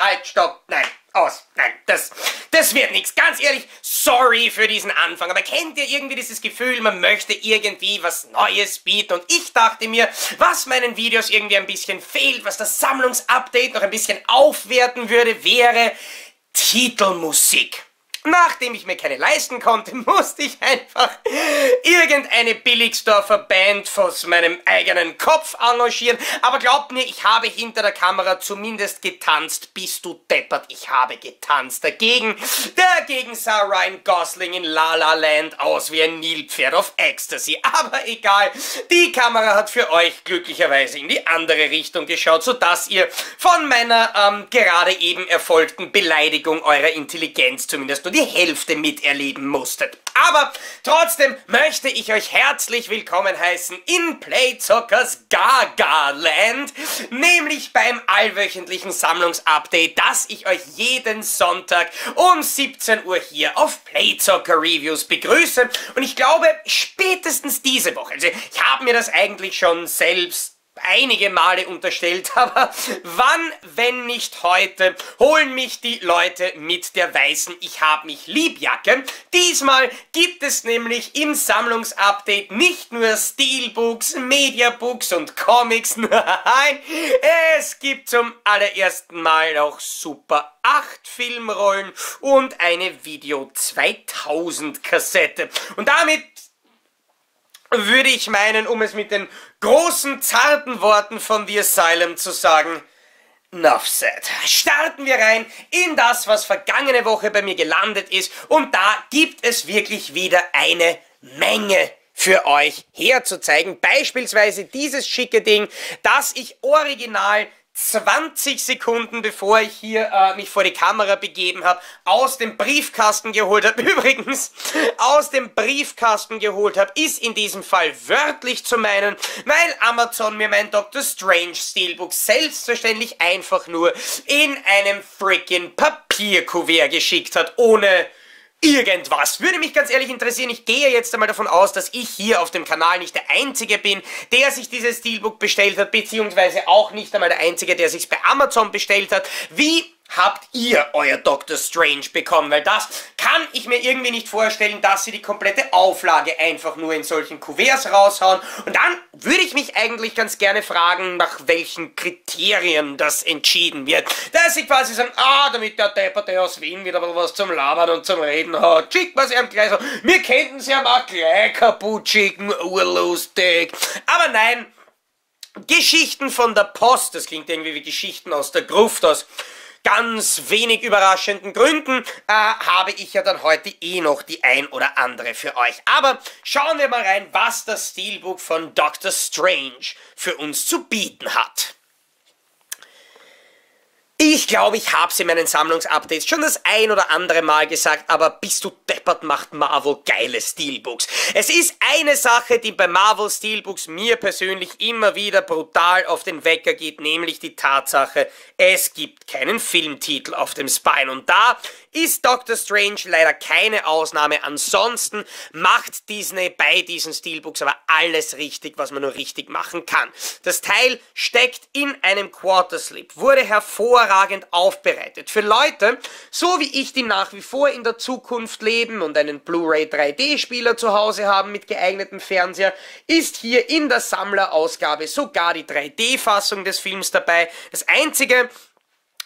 halt, stopp, nein, aus, nein, das, das wird nichts. Ganz ehrlich, sorry für diesen Anfang, aber kennt ihr irgendwie dieses Gefühl, man möchte irgendwie was Neues bieten und ich dachte mir, was meinen Videos irgendwie ein bisschen fehlt, was das Sammlungsupdate noch ein bisschen aufwerten würde, wäre Titelmusik. Nachdem ich mir keine leisten konnte, musste ich einfach irgendeine Billigsdorfer Band aus meinem eigenen Kopf engagieren. Aber glaubt mir, ich habe hinter der Kamera zumindest getanzt. Bist du deppert? Ich habe getanzt. Dagegen, dagegen sah Ryan Gosling in La La Land aus wie ein Nilpferd auf Ecstasy. Aber egal, die Kamera hat für euch glücklicherweise in die andere Richtung geschaut, sodass ihr von meiner ähm, gerade eben erfolgten Beleidigung eurer Intelligenz zumindest nur die Hälfte miterleben musstet. Aber trotzdem möchte ich euch herzlich willkommen heißen in Playzockers Gaga Land, nämlich beim allwöchentlichen Sammlungsupdate, das ich euch jeden Sonntag um 17 Uhr hier auf Playzocker Reviews begrüße. Und ich glaube, spätestens diese Woche, also ich habe mir das eigentlich schon selbst einige Male unterstellt, aber wann, wenn nicht heute, holen mich die Leute mit der weißen Ich hab mich Liebjacke. Diesmal gibt es nämlich im Sammlungsupdate nicht nur Steelbooks, Mediabooks und Comics, nein, es gibt zum allerersten Mal auch Super 8 Filmrollen und eine Video 2000 Kassette. Und damit würde ich meinen, um es mit den großen, zarten Worten von The Asylum zu sagen, Enough said. Starten wir rein in das, was vergangene Woche bei mir gelandet ist. Und da gibt es wirklich wieder eine Menge für euch herzuzeigen. Beispielsweise dieses schicke Ding, das ich original 20 Sekunden bevor ich hier äh, mich vor die Kamera begeben habe, aus dem Briefkasten geholt habe. Übrigens, aus dem Briefkasten geholt habe, ist in diesem Fall wörtlich zu meinen, weil Amazon mir mein Dr. Strange Steelbook selbstverständlich einfach nur in einem freaking Papierkuvert geschickt hat, ohne irgendwas. Würde mich ganz ehrlich interessieren. Ich gehe jetzt einmal davon aus, dass ich hier auf dem Kanal nicht der Einzige bin, der sich dieses Steelbook bestellt hat, beziehungsweise auch nicht einmal der Einzige, der sich bei Amazon bestellt hat. Wie habt ihr euer Doctor Strange bekommen? Weil das kann ich mir irgendwie nicht vorstellen, dass sie die komplette Auflage einfach nur in solchen Kuverts raushauen. Und dann würde ich mich eigentlich ganz gerne fragen, nach welchen Kriterien das entschieden wird. Dass sie quasi sagen, ah, damit der Depperte aus Wien wieder mal was zum Labern und zum Reden hat, schickt man sie ihm gleich so. Wir könnten sie ihm auch gleich kaputt schicken, urlustig. Aber nein, Geschichten von der Post, das klingt irgendwie wie Geschichten aus der Gruft aus ganz wenig überraschenden Gründen äh, habe ich ja dann heute eh noch die ein oder andere für euch. Aber schauen wir mal rein, was das Steelbook von Doctor Strange für uns zu bieten hat. Ich glaube, ich habe es in meinen Sammlungsupdates schon das ein oder andere Mal gesagt, aber bist du deppert, macht Marvel geile Steelbooks. Es ist eine Sache, die bei Marvel Steelbooks mir persönlich immer wieder brutal auf den Wecker geht, nämlich die Tatsache, es gibt keinen Filmtitel auf dem Spine. Und da ist Doctor Strange leider keine Ausnahme. Ansonsten macht Disney bei diesen Steelbooks aber alles richtig, was man nur richtig machen kann. Das Teil steckt in einem Quarterslip, wurde hervorragend aufbereitet. Für Leute, so wie ich, die nach wie vor in der Zukunft leben und einen Blu-ray 3D-Spieler zu Hause haben mit geeignetem Fernseher, ist hier in der Sammlerausgabe sogar die 3D-Fassung des Films dabei. Das einzige,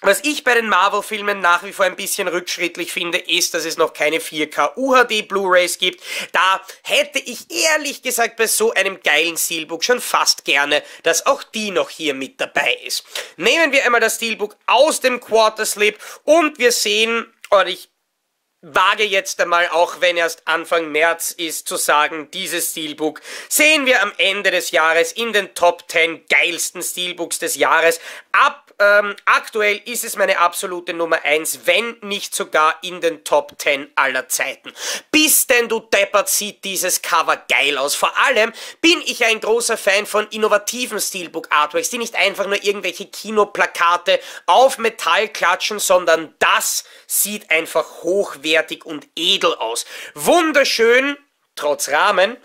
was ich bei den Marvel-Filmen nach wie vor ein bisschen rückschrittlich finde, ist, dass es noch keine 4K UHD Blu-rays gibt. Da hätte ich ehrlich gesagt bei so einem geilen Steelbook schon fast gerne, dass auch die noch hier mit dabei ist. Nehmen wir einmal das Steelbook aus dem Quarterslip und wir sehen, oder ich wage jetzt einmal, auch wenn erst Anfang März ist, zu sagen, dieses Steelbook sehen wir am Ende des Jahres in den Top 10 geilsten Steelbooks des Jahres. Ab ähm, aktuell ist es meine absolute Nummer 1, wenn nicht sogar in den Top 10 aller Zeiten. Bis denn du deppert sieht dieses Cover geil aus. Vor allem bin ich ein großer Fan von innovativen Steelbook Artworks, die nicht einfach nur irgendwelche Kinoplakate auf Metall klatschen, sondern das sieht einfach hochwertig und edel aus. Wunderschön trotz Rahmen,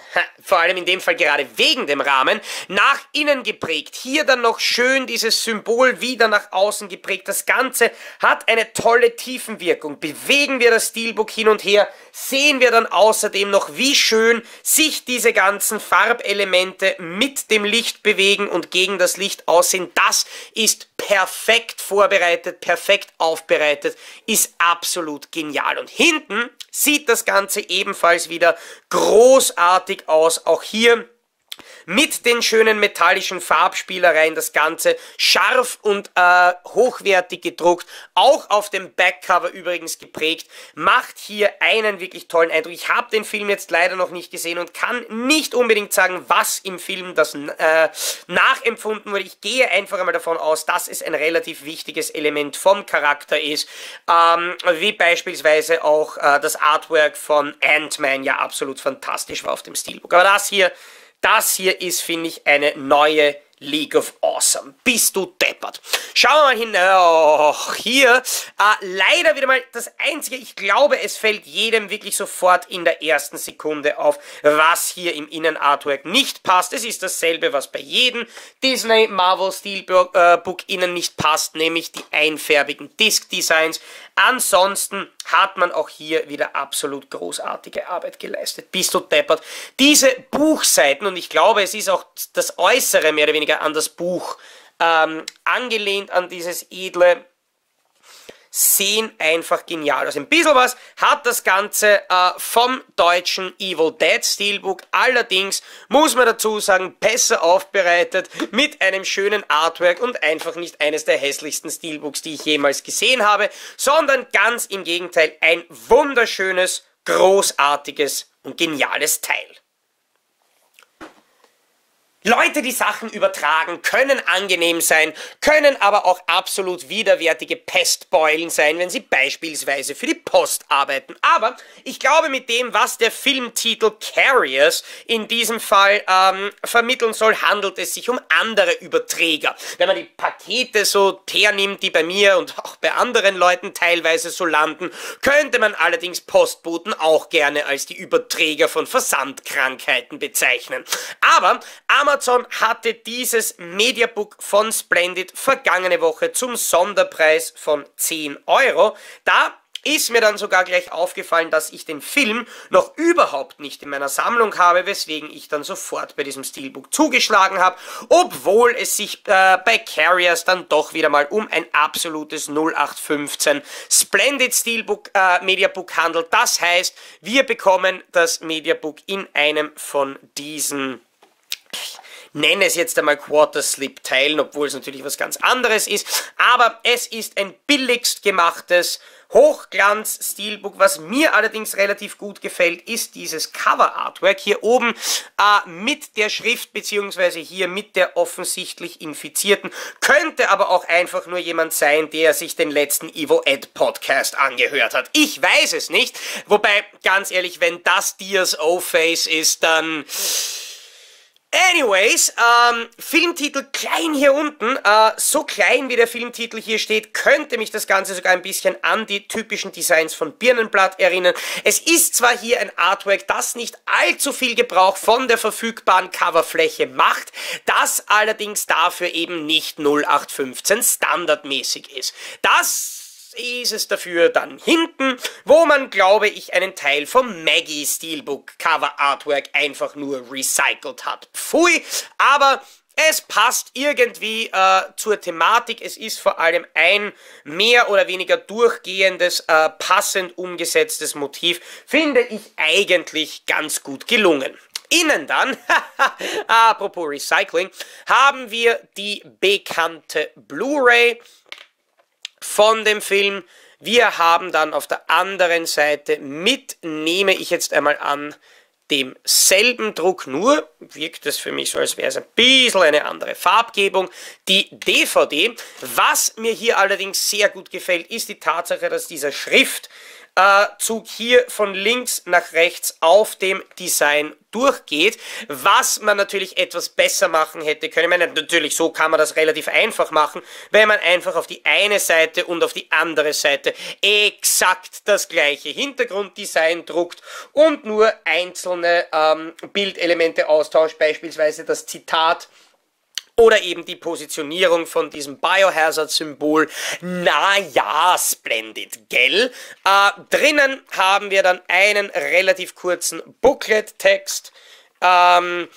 vor allem in dem Fall gerade wegen dem Rahmen, nach innen geprägt. Hier dann noch schön dieses Symbol wieder nach außen geprägt. Das Ganze hat eine tolle Tiefenwirkung. Bewegen wir das Steelbook hin und her, sehen wir dann außerdem noch, wie schön sich diese ganzen Farbelemente mit dem Licht bewegen und gegen das Licht aussehen. Das ist perfekt vorbereitet, perfekt aufbereitet, ist absolut genial. Und hinten sieht das Ganze ebenfalls wieder großartig aus. Auch hier mit den schönen metallischen Farbspielereien das Ganze scharf und äh, hochwertig gedruckt, auch auf dem Backcover übrigens geprägt, macht hier einen wirklich tollen Eindruck. Ich habe den Film jetzt leider noch nicht gesehen und kann nicht unbedingt sagen, was im Film das äh, nachempfunden wurde. Ich gehe einfach einmal davon aus, dass es ein relativ wichtiges Element vom Charakter ist, ähm, wie beispielsweise auch äh, das Artwork von Ant-Man ja absolut fantastisch war auf dem Steelbook. Aber das hier das hier ist, finde ich, eine neue League of Awesome. Bist du deppert. Schauen wir mal hin. Oh, hier. Äh, leider wieder mal das Einzige. Ich glaube, es fällt jedem wirklich sofort in der ersten Sekunde auf, was hier im Innenartwork nicht passt. Es ist dasselbe, was bei jedem Disney Marvel Steelbook äh, innen nicht passt, nämlich die einfärbigen Disc-Designs. Ansonsten hat man auch hier wieder absolut großartige Arbeit geleistet. Bist du deppert. Diese Buchseiten, und ich glaube, es ist auch das Äußere mehr oder weniger an das Buch ähm, angelehnt an dieses edle sehen einfach genial aus. Ein bisschen was hat das Ganze äh, vom deutschen Evil Dead Steelbook, allerdings muss man dazu sagen, besser aufbereitet mit einem schönen Artwork und einfach nicht eines der hässlichsten Steelbooks, die ich jemals gesehen habe, sondern ganz im Gegenteil ein wunderschönes, großartiges und geniales Teil. Leute, die Sachen übertragen, können angenehm sein, können aber auch absolut widerwärtige Pestbeulen sein, wenn sie beispielsweise für die Post arbeiten. Aber ich glaube, mit dem, was der Filmtitel Carriers in diesem Fall ähm, vermitteln soll, handelt es sich um andere Überträger. Wenn man die Pakete so hernimmt, die bei mir und auch bei anderen Leuten teilweise so landen, könnte man allerdings Postboten auch gerne als die Überträger von Versandkrankheiten bezeichnen. Aber Amazon hatte dieses Mediabook von Splendid vergangene Woche zum Sonderpreis von 10 Euro. Da ist mir dann sogar gleich aufgefallen, dass ich den Film noch überhaupt nicht in meiner Sammlung habe, weswegen ich dann sofort bei diesem Steelbook zugeschlagen habe, obwohl es sich äh, bei Carriers dann doch wieder mal um ein absolutes 0815 Splendid Steelbook äh, Mediabook handelt. Das heißt, wir bekommen das Mediabook in einem von diesen nenne es jetzt einmal Quarter-Slip-Teilen, obwohl es natürlich was ganz anderes ist. Aber es ist ein billigst gemachtes Hochglanz-Steelbook. Was mir allerdings relativ gut gefällt, ist dieses Cover-Artwork hier oben äh, mit der Schrift, beziehungsweise hier mit der offensichtlich Infizierten. Könnte aber auch einfach nur jemand sein, der sich den letzten Evo Ed Podcast angehört hat. Ich weiß es nicht. Wobei, ganz ehrlich, wenn das Dias O-Face ist, dann... Anyways, ähm, Filmtitel klein hier unten, äh, so klein wie der Filmtitel hier steht, könnte mich das Ganze sogar ein bisschen an die typischen Designs von Birnenblatt erinnern. Es ist zwar hier ein Artwork, das nicht allzu viel Gebrauch von der verfügbaren Coverfläche macht, das allerdings dafür eben nicht 0815 standardmäßig ist. Das ist es dafür dann hinten, wo man, glaube ich, einen Teil vom Maggie Steelbook Cover Artwork einfach nur recycelt hat. Pfui, aber es passt irgendwie äh, zur Thematik. Es ist vor allem ein mehr oder weniger durchgehendes, äh, passend umgesetztes Motiv. Finde ich eigentlich ganz gut gelungen. Innen dann, apropos Recycling, haben wir die bekannte Blu-ray von dem Film. Wir haben dann auf der anderen Seite mit, nehme ich jetzt einmal an, demselben Druck, nur wirkt es für mich so, als wäre es ein bisschen eine andere Farbgebung. Die DVD, was mir hier allerdings sehr gut gefällt, ist die Tatsache, dass dieser Schrift äh, Zug hier von links nach rechts auf dem Design durchgeht, was man natürlich etwas besser machen hätte können. Ich meine, natürlich so kann man das relativ einfach machen, wenn man einfach auf die eine Seite und auf die andere Seite exakt das gleiche Hintergrunddesign druckt und nur einzelne ähm, Bildelemente austauscht, beispielsweise das Zitat oder eben die Positionierung von diesem Biohazard-Symbol. Na ja, splendid, gell? Äh, drinnen haben wir dann einen relativ kurzen Booklet-Text. Ähm,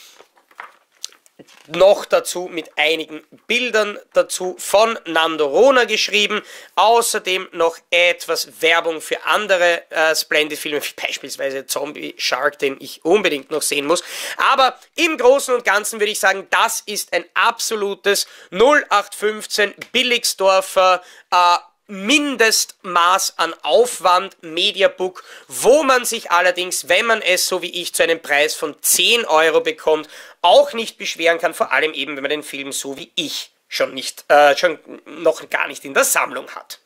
noch dazu mit einigen Bildern dazu von Nando Rona geschrieben. Außerdem noch etwas Werbung für andere äh, Splendid-Filme, wie beispielsweise Zombie Shark, den ich unbedingt noch sehen muss. Aber im Großen und Ganzen würde ich sagen, das ist ein absolutes 0815 Billigsdorfer äh, Mindestmaß an Aufwand Mediabook, wo man sich allerdings, wenn man es so wie ich zu einem Preis von 10 Euro bekommt, auch nicht beschweren kann, vor allem eben, wenn man den Film so wie ich schon nicht, äh, schon noch gar nicht in der Sammlung hat.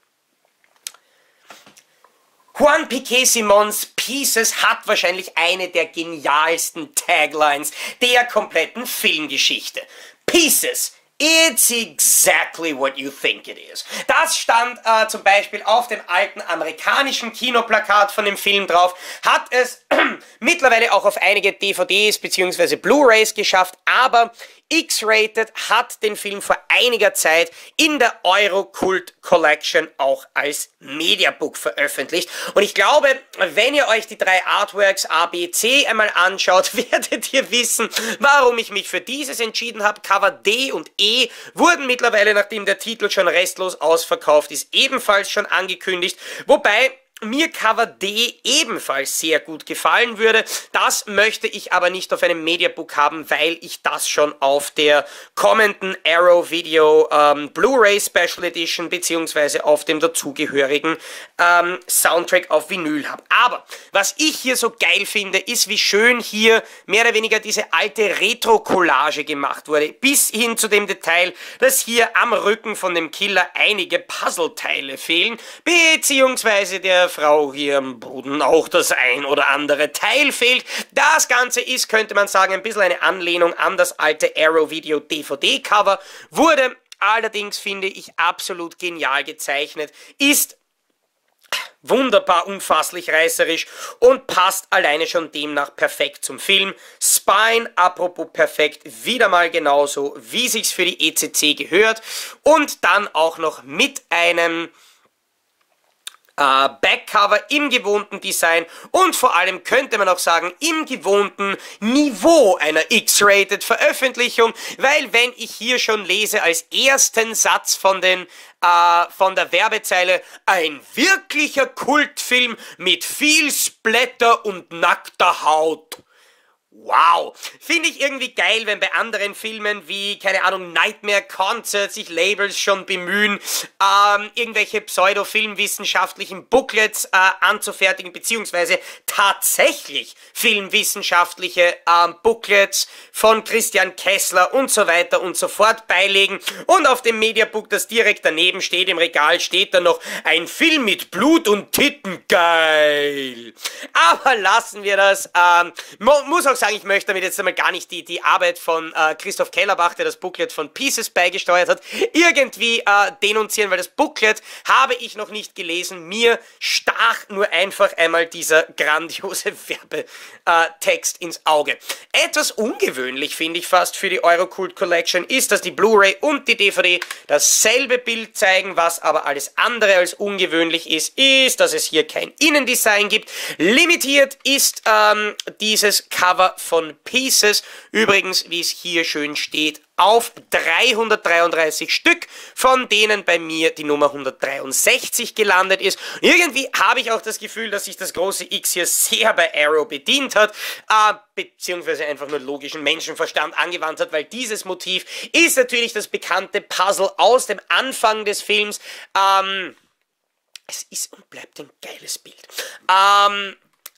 Juan Piquet Simons Pieces hat wahrscheinlich eine der genialsten Taglines der kompletten Filmgeschichte. Pieces, It's exactly what you think it is. Das stand äh, zum Beispiel auf dem alten amerikanischen Kinoplakat von dem Film drauf, hat es mittlerweile auch auf einige DVDs bzw. Blu-rays geschafft, aber X-Rated hat den Film vor einiger Zeit in der Eurocult Collection auch als Mediabook veröffentlicht. Und ich glaube, wenn ihr euch die drei Artworks A, B, C einmal anschaut, werdet ihr wissen, warum ich mich für dieses entschieden habe. Cover D und E wurden mittlerweile, nachdem der Titel schon restlos ausverkauft ist, ebenfalls schon angekündigt. Wobei mir Cover D ebenfalls sehr gut gefallen würde. Das möchte ich aber nicht auf einem Mediabook haben, weil ich das schon auf der kommenden Arrow Video ähm, Blu-ray Special Edition beziehungsweise auf dem dazugehörigen ähm, Soundtrack auf Vinyl habe. Aber was ich hier so geil finde, ist, wie schön hier mehr oder weniger diese alte Retro-Collage gemacht wurde. Bis hin zu dem Detail, dass hier am Rücken von dem Killer einige Puzzleteile fehlen, beziehungsweise der Frau hier am Boden auch das ein oder andere Teil fehlt. Das Ganze ist, könnte man sagen, ein bisschen eine Anlehnung an das alte Arrow Video DVD Cover, wurde allerdings, finde ich, absolut genial gezeichnet, ist wunderbar unfasslich reißerisch und passt alleine schon demnach perfekt zum Film. Spine, apropos perfekt, wieder mal genauso, wie sich's für die ECC gehört und dann auch noch mit einem äh, Backcover im gewohnten Design und vor allem könnte man auch sagen im gewohnten Niveau einer X-Rated Veröffentlichung, weil wenn ich hier schon lese als ersten Satz von den äh, von der Werbezeile ein wirklicher Kultfilm mit viel Splatter und nackter Haut. Wow! Finde ich irgendwie geil, wenn bei anderen Filmen wie, keine Ahnung, Nightmare Concert sich Labels schon bemühen, ähm, irgendwelche pseudo-filmwissenschaftlichen Booklets äh, anzufertigen, beziehungsweise tatsächlich filmwissenschaftliche ähm, Booklets von Christian Kessler und so weiter und so fort beilegen. Und auf dem Mediabook, das direkt daneben steht, im Regal, steht da noch ein Film mit Blut und Titten. Geil! Aber lassen wir das. Ähm, muss auch sagen, sagen, ich möchte damit jetzt einmal gar nicht die, die Arbeit von äh, Christoph Kellerbach, der das Booklet von Pieces beigesteuert hat, irgendwie äh, denunzieren, weil das Booklet habe ich noch nicht gelesen. Mir stach nur einfach einmal dieser grandiose Werbetext ins Auge. Etwas ungewöhnlich, finde ich fast, für die Eurocult Collection ist, dass die Blu-ray und die DVD dasselbe Bild zeigen, was aber alles andere als ungewöhnlich ist, ist, dass es hier kein Innendesign gibt. Limitiert ist ähm, dieses Cover von Pieces. Übrigens, wie es hier schön steht, auf 333 Stück, von denen bei mir die Nummer 163 gelandet ist. Irgendwie habe ich auch das Gefühl, dass sich das große X hier sehr bei Arrow bedient hat, äh, beziehungsweise einfach nur logischen Menschenverstand angewandt hat, weil dieses Motiv ist natürlich das bekannte Puzzle aus dem Anfang des Films. Ähm, es ist und bleibt ein geiles Bild. Ähm,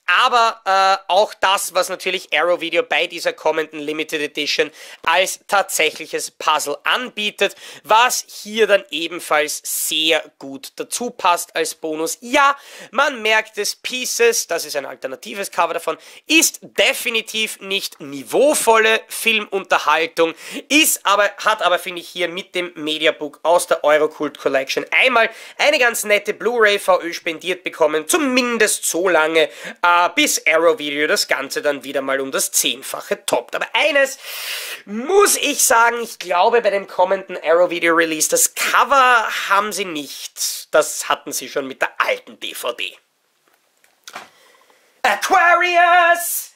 aber äh, auch das, was natürlich Arrow Video bei dieser kommenden Limited Edition als tatsächliches Puzzle anbietet, was hier dann ebenfalls sehr gut dazu passt als Bonus. Ja, man merkt es, Pieces, das ist ein alternatives Cover davon, ist definitiv nicht niveauvolle Filmunterhaltung, ist aber, hat aber, finde ich, hier mit dem Mediabook aus der Eurocult Collection einmal eine ganz nette Blu-ray VÖ spendiert bekommen, zumindest so lange, äh, bis Arrow Video das Ganze dann wieder mal um das Zehnfache toppt. Aber eines muss ich sagen, ich glaube bei dem kommenden Arrow Video Release, das Cover haben sie nicht. Das hatten sie schon mit der alten DVD. Aquarius!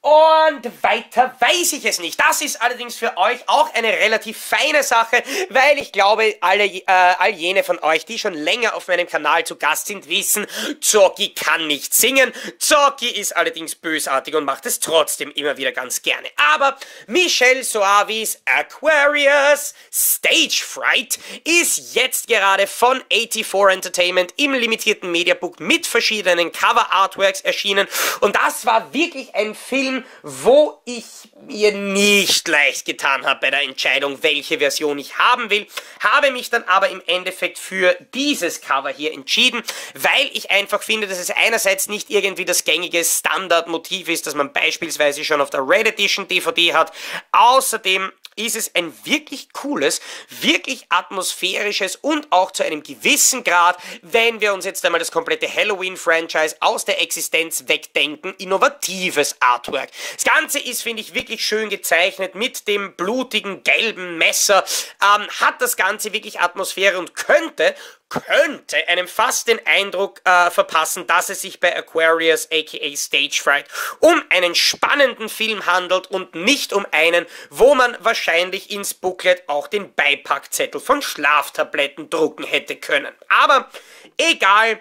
Und weiter weiß ich es nicht. Das ist allerdings für euch auch eine relativ feine Sache, weil ich glaube, alle, äh, all jene von euch, die schon länger auf meinem Kanal zu Gast sind, wissen, Zoki kann nicht singen. Zoki ist allerdings bösartig und macht es trotzdem immer wieder ganz gerne. Aber Michelle Soavis Aquarius Stage Fright ist jetzt gerade von 84 Entertainment im limitierten Mediabook mit verschiedenen Cover Artworks erschienen. Und das war wirklich ein Film, Film, wo ich mir nicht leicht getan habe bei der Entscheidung, welche Version ich haben will, habe mich dann aber im Endeffekt für dieses Cover hier entschieden, weil ich einfach finde, dass es einerseits nicht irgendwie das gängige Standardmotiv ist, das man beispielsweise schon auf der Red Edition DVD hat, außerdem ist es ein wirklich cooles, wirklich atmosphärisches und auch zu einem gewissen Grad, wenn wir uns jetzt einmal das komplette Halloween-Franchise aus der Existenz wegdenken, innovatives Artwork. Das Ganze ist, finde ich, wirklich schön gezeichnet mit dem blutigen gelben Messer, ähm, hat das Ganze wirklich Atmosphäre und könnte könnte einem fast den Eindruck äh, verpassen, dass es sich bei Aquarius aka Stage Fright um einen spannenden Film handelt und nicht um einen, wo man wahrscheinlich ins Booklet auch den Beipackzettel von Schlaftabletten drucken hätte können. Aber egal,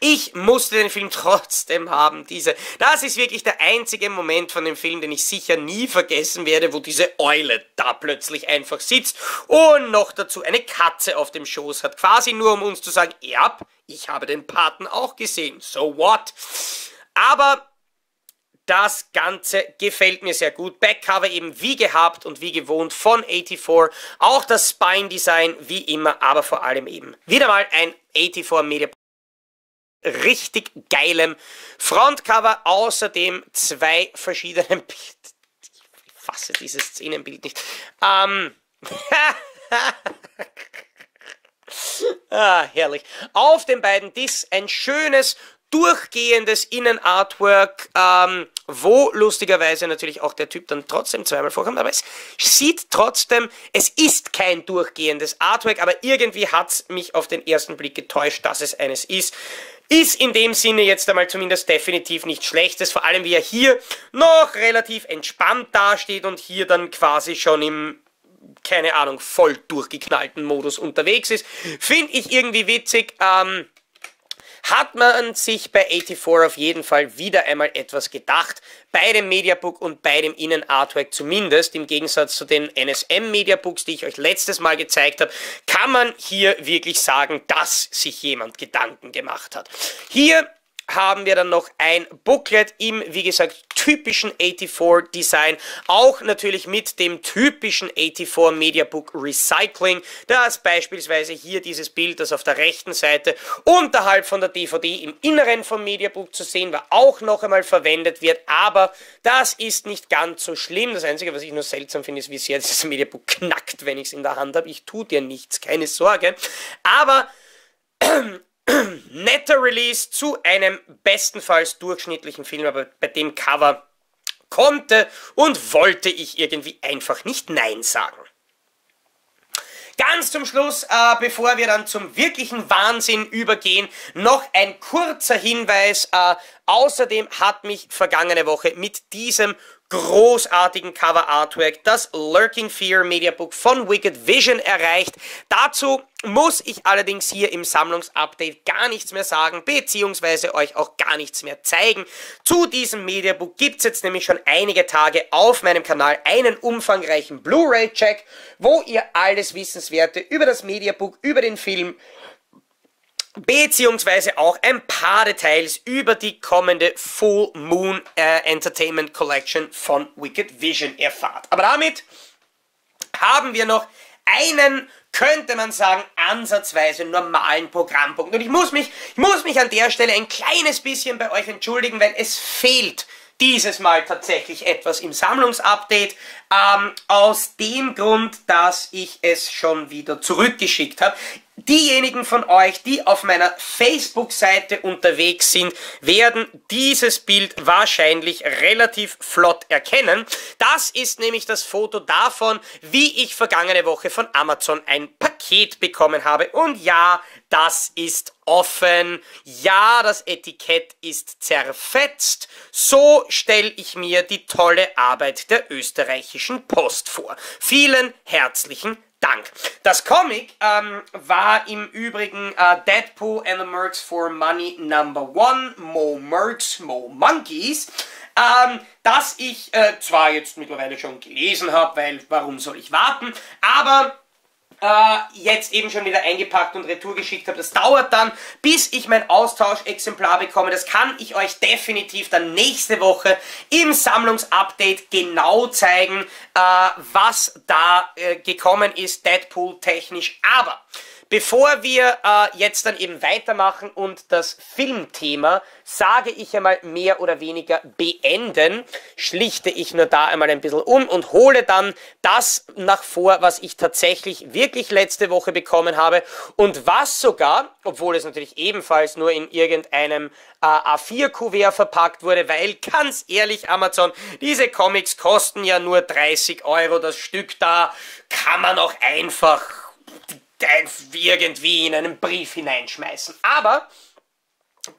ich musste den Film trotzdem haben. Diese, das ist wirklich der einzige Moment von dem Film, den ich sicher nie vergessen werde, wo diese Eule da plötzlich einfach sitzt und noch dazu eine Katze auf dem Schoß hat. Quasi nur, um uns zu sagen, ja, ich habe den Paten auch gesehen. So what? Aber das Ganze gefällt mir sehr gut. Backcover eben wie gehabt und wie gewohnt von 84. Auch das Spine-Design wie immer, aber vor allem eben wieder mal ein 84 Media richtig geilem Frontcover. Außerdem zwei verschiedene Ich fasse dieses Szenenbild nicht. Ähm. ah, herrlich. Auf den beiden Discs ein schönes durchgehendes Innenartwork, ähm, wo lustigerweise natürlich auch der Typ dann trotzdem zweimal vorkommt, aber es sieht trotzdem, es ist kein durchgehendes Artwork, aber irgendwie hat es mich auf den ersten Blick getäuscht, dass es eines ist. Ist in dem Sinne jetzt einmal zumindest definitiv nichts Schlechtes, vor allem wie er hier noch relativ entspannt dasteht und hier dann quasi schon im keine Ahnung, voll durchgeknallten Modus unterwegs ist. Finde ich irgendwie witzig. Ähm, hat man sich bei 84 auf jeden Fall wieder einmal etwas gedacht. Bei dem Mediabook und bei dem Innenartwork zumindest, im Gegensatz zu den NSM Mediabooks, die ich euch letztes Mal gezeigt habe, kann man hier wirklich sagen, dass sich jemand Gedanken gemacht hat. Hier haben wir dann noch ein Booklet im, wie gesagt, typischen 84 Design, auch natürlich mit dem typischen 84 Mediabook Recycling, das beispielsweise hier dieses Bild, das auf der rechten Seite unterhalb von der DVD im Inneren vom Mediabook zu sehen war, auch noch einmal verwendet wird, aber das ist nicht ganz so schlimm. Das Einzige, was ich nur seltsam finde, ist, wie sehr dieses Mediabook knackt, wenn ich es in der Hand habe. Ich tue dir nichts, keine Sorge. Aber netter Release zu einem bestenfalls durchschnittlichen Film, aber bei dem Cover konnte und wollte ich irgendwie einfach nicht Nein sagen. Ganz zum Schluss, äh, bevor wir dann zum wirklichen Wahnsinn übergehen, noch ein kurzer Hinweis. Äh, außerdem hat mich vergangene Woche mit diesem großartigen Cover Artwork das Lurking Fear Media Book von Wicked Vision erreicht. Dazu muss ich allerdings hier im Sammlungsupdate gar nichts mehr sagen, beziehungsweise euch auch gar nichts mehr zeigen. Zu diesem Mediabook gibt es jetzt nämlich schon einige Tage auf meinem Kanal einen umfangreichen Blu-ray-Check, wo ihr alles Wissenswerte über das Mediabook, über den Film beziehungsweise auch ein paar Details über die kommende Full Moon äh, Entertainment Collection von Wicked Vision erfahrt. Aber damit haben wir noch einen, könnte man sagen, ansatzweise normalen Programmpunkt. Und ich muss mich, ich muss mich an der Stelle ein kleines bisschen bei euch entschuldigen, weil es fehlt dieses Mal tatsächlich etwas im Sammlungsupdate. Ähm, aus dem Grund, dass ich es schon wieder zurückgeschickt habe. Diejenigen von euch, die auf meiner Facebook-Seite unterwegs sind, werden dieses Bild wahrscheinlich relativ flott erkennen. Das ist nämlich das Foto davon, wie ich vergangene Woche von Amazon ein Paket bekommen habe. Und ja, das ist offen. Ja, das Etikett ist zerfetzt. So stelle ich mir die tolle Arbeit der österreichischen Post vor. Vielen herzlichen Dank. Das Comic ähm, war im Übrigen äh, Deadpool and the Mercs for Money Number One, Mo Mercs, Mo Monkeys, ähm, das ich äh, zwar jetzt mittlerweile schon gelesen habe, weil warum soll ich warten, aber äh, jetzt eben schon wieder eingepackt und retour geschickt habe. Das dauert dann, bis ich mein Austauschexemplar bekomme. Das kann ich euch definitiv dann nächste Woche im Sammlungsupdate genau zeigen, äh, was da äh, gekommen ist, Deadpool technisch. Aber Bevor wir äh, jetzt dann eben weitermachen und das Filmthema, sage ich einmal mehr oder weniger beenden, schlichte ich nur da einmal ein bisschen um und hole dann das nach vor, was ich tatsächlich wirklich letzte Woche bekommen habe und was sogar, obwohl es natürlich ebenfalls nur in irgendeinem äh, A4-Kuvert verpackt wurde, weil ganz ehrlich Amazon, diese Comics kosten ja nur 30 Euro das Stück, da kann man auch einfach irgendwie in einen Brief hineinschmeißen. Aber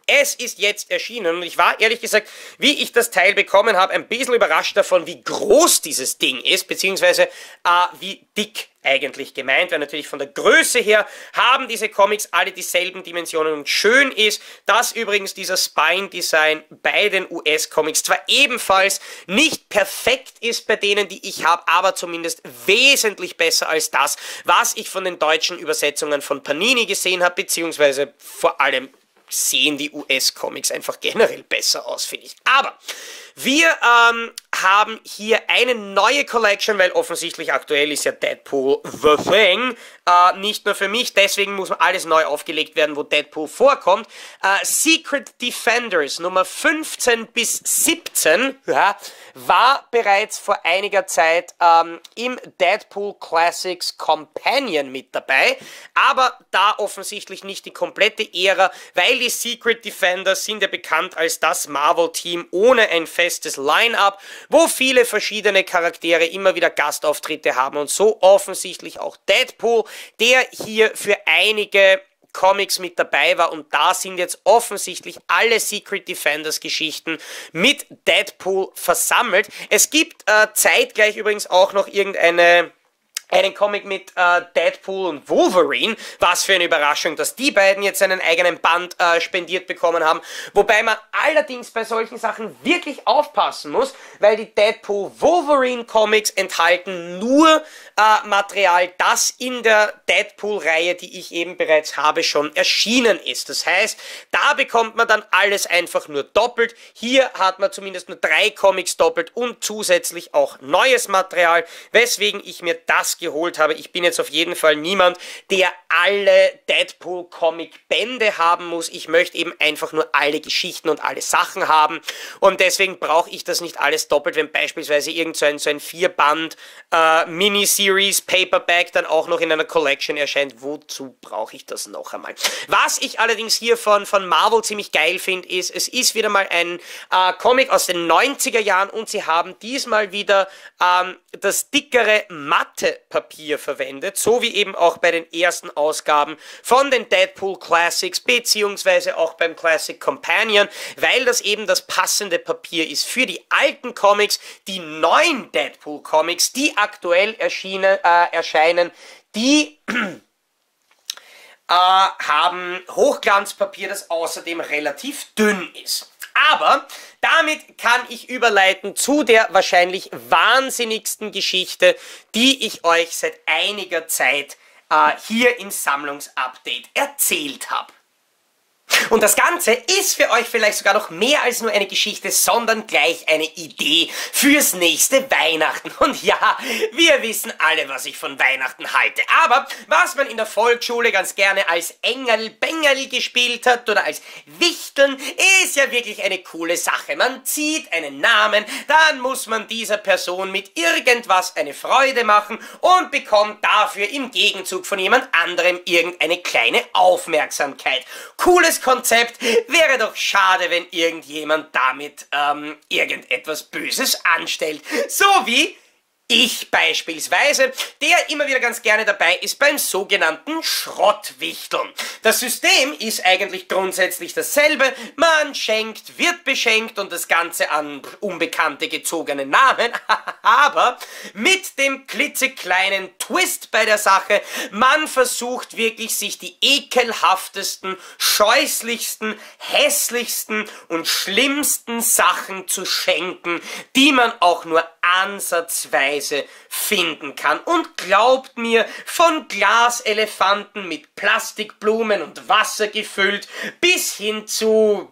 es ist jetzt erschienen und ich war ehrlich gesagt, wie ich das Teil bekommen habe, ein bisschen überrascht davon, wie groß dieses Ding ist, beziehungsweise äh, wie dick eigentlich gemeint, weil natürlich von der Größe her haben diese Comics alle dieselben Dimensionen und schön ist, dass übrigens dieser Spine-Design bei den US-Comics zwar ebenfalls nicht perfekt ist bei denen, die ich habe, aber zumindest wesentlich besser als das, was ich von den deutschen Übersetzungen von Panini gesehen habe, beziehungsweise vor allem sehen die US-Comics einfach generell besser aus, finde ich. Aber wir ähm, haben hier eine neue Collection, weil offensichtlich aktuell ist ja Deadpool The Thing. Äh, nicht nur für mich, deswegen muss alles neu aufgelegt werden, wo Deadpool vorkommt. Äh, Secret Defenders Nummer 15 bis 17 ja, war bereits vor einiger Zeit ähm, im Deadpool Classics Companion mit dabei, aber da offensichtlich nicht die komplette Ära, weil die Secret Defenders sind ja bekannt als das Marvel-Team ohne ein festes Line-up, wo viele verschiedene Charaktere immer wieder Gastauftritte haben. Und so offensichtlich auch Deadpool, der hier für einige Comics mit dabei war und da sind jetzt offensichtlich alle Secret Defenders Geschichten mit Deadpool versammelt. Es gibt äh, zeitgleich übrigens auch noch irgendeine einen Comic mit äh, Deadpool und Wolverine. Was für eine Überraschung, dass die beiden jetzt einen eigenen Band äh, spendiert bekommen haben. Wobei man allerdings bei solchen Sachen wirklich aufpassen muss, weil die Deadpool Wolverine Comics enthalten nur äh, Material, das in der Deadpool-Reihe, die ich eben bereits habe, schon erschienen ist. Das heißt, da bekommt man dann alles einfach nur doppelt. Hier hat man zumindest nur drei Comics doppelt und zusätzlich auch neues Material, weswegen ich mir das geholt habe. Ich bin jetzt auf jeden Fall niemand, der alle Deadpool-Comic-Bände haben muss. Ich möchte eben einfach nur alle Geschichten und alle Sachen haben. Und deswegen brauche ich das nicht alles doppelt, wenn beispielsweise irgend so ein, so ein Vierband äh, Miniseries Paperback dann auch noch in einer Collection erscheint. Wozu brauche ich das noch einmal? Was ich allerdings hier von, von Marvel ziemlich geil finde, ist, es ist wieder mal ein äh, Comic aus den 90er Jahren und sie haben diesmal wieder ähm, das dickere matte Papier verwendet, so wie eben auch bei den ersten Ausgaben von den Deadpool Classics, beziehungsweise auch beim Classic Companion, weil das eben das passende Papier ist für die alten Comics, die neuen Deadpool Comics, die aktuell erschienen, äh, erscheinen, die äh, haben Hochglanzpapier, das außerdem relativ dünn ist. Aber damit kann ich überleiten zu der wahrscheinlich wahnsinnigsten Geschichte, die ich euch seit einiger Zeit äh, hier im Sammlungsupdate erzählt habe. Und das Ganze ist für euch vielleicht sogar noch mehr als nur eine Geschichte, sondern gleich eine Idee fürs nächste Weihnachten. Und ja, wir wissen alle, was ich von Weihnachten halte. Aber was man in der Volksschule ganz gerne als Engel-Bengel gespielt hat oder als Wichteln, ist ja wirklich eine coole Sache. Man zieht einen Namen, dann muss man dieser Person mit irgendwas eine Freude machen und bekommt dafür im Gegenzug von jemand anderem irgendeine kleine Aufmerksamkeit. Cooles Konzept, wäre doch schade, wenn irgendjemand damit ähm, irgendetwas Böses anstellt. So wie ich beispielsweise, der immer wieder ganz gerne dabei ist beim sogenannten Schrottwichteln. Das System ist eigentlich grundsätzlich dasselbe. Man schenkt, wird beschenkt und das Ganze an unbekannte gezogene Namen. Aber mit dem klitzekleinen Twist bei der Sache, man versucht wirklich sich die ekelhaftesten, scheußlichsten, hässlichsten und schlimmsten Sachen zu schenken, die man auch nur ansatzweise finden kann. Und glaubt mir, von Glaselefanten mit Plastikblumen und Wasser gefüllt bis hin zu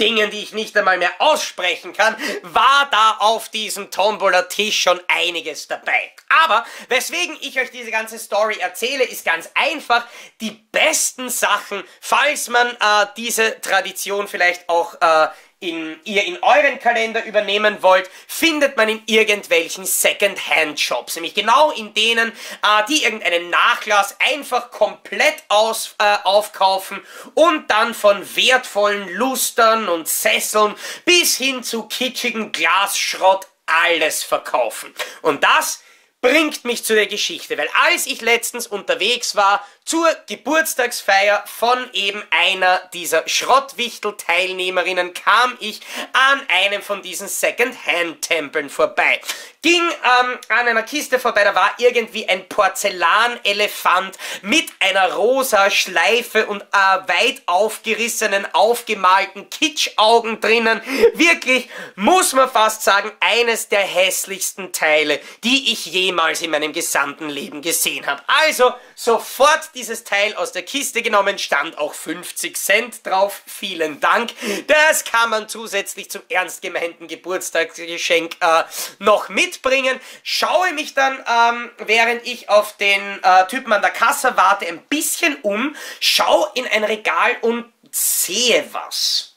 Dingen, die ich nicht einmal mehr aussprechen kann, war da auf diesem Tombola-Tisch schon einiges dabei. Aber weswegen ich euch diese ganze Story erzähle, ist ganz einfach. Die besten Sachen, falls man äh, diese Tradition vielleicht auch äh, in, ihr in euren Kalender übernehmen wollt, findet man in irgendwelchen Second-Hand-Shops. Nämlich genau in denen, äh, die irgendeinen Nachlass einfach komplett aus, äh, aufkaufen und dann von wertvollen Lustern und Sesseln bis hin zu kitschigen Glasschrott alles verkaufen. Und das bringt mich zu der Geschichte, weil als ich letztens unterwegs war zur Geburtstagsfeier von eben einer dieser Schrottwichtel-Teilnehmerinnen kam ich an einem von diesen Second-Hand-Tempeln vorbei. Ging ähm, an einer Kiste vorbei, da war irgendwie ein Porzellanelefant mit einer rosa Schleife und äh, weit aufgerissenen, aufgemalten Kitschaugen drinnen. Wirklich, muss man fast sagen, eines der hässlichsten Teile, die ich jemals in meinem gesamten Leben gesehen habe. Also, sofort dieses Teil aus der Kiste genommen, stand auch 50 Cent drauf. Vielen Dank. Das kann man zusätzlich zum ernst gemeinten Geburtstagsgeschenk äh, noch mitbringen. Schaue mich dann, ähm, während ich auf den äh, Typen an der Kasse warte, ein bisschen um, schaue in ein Regal und sehe was.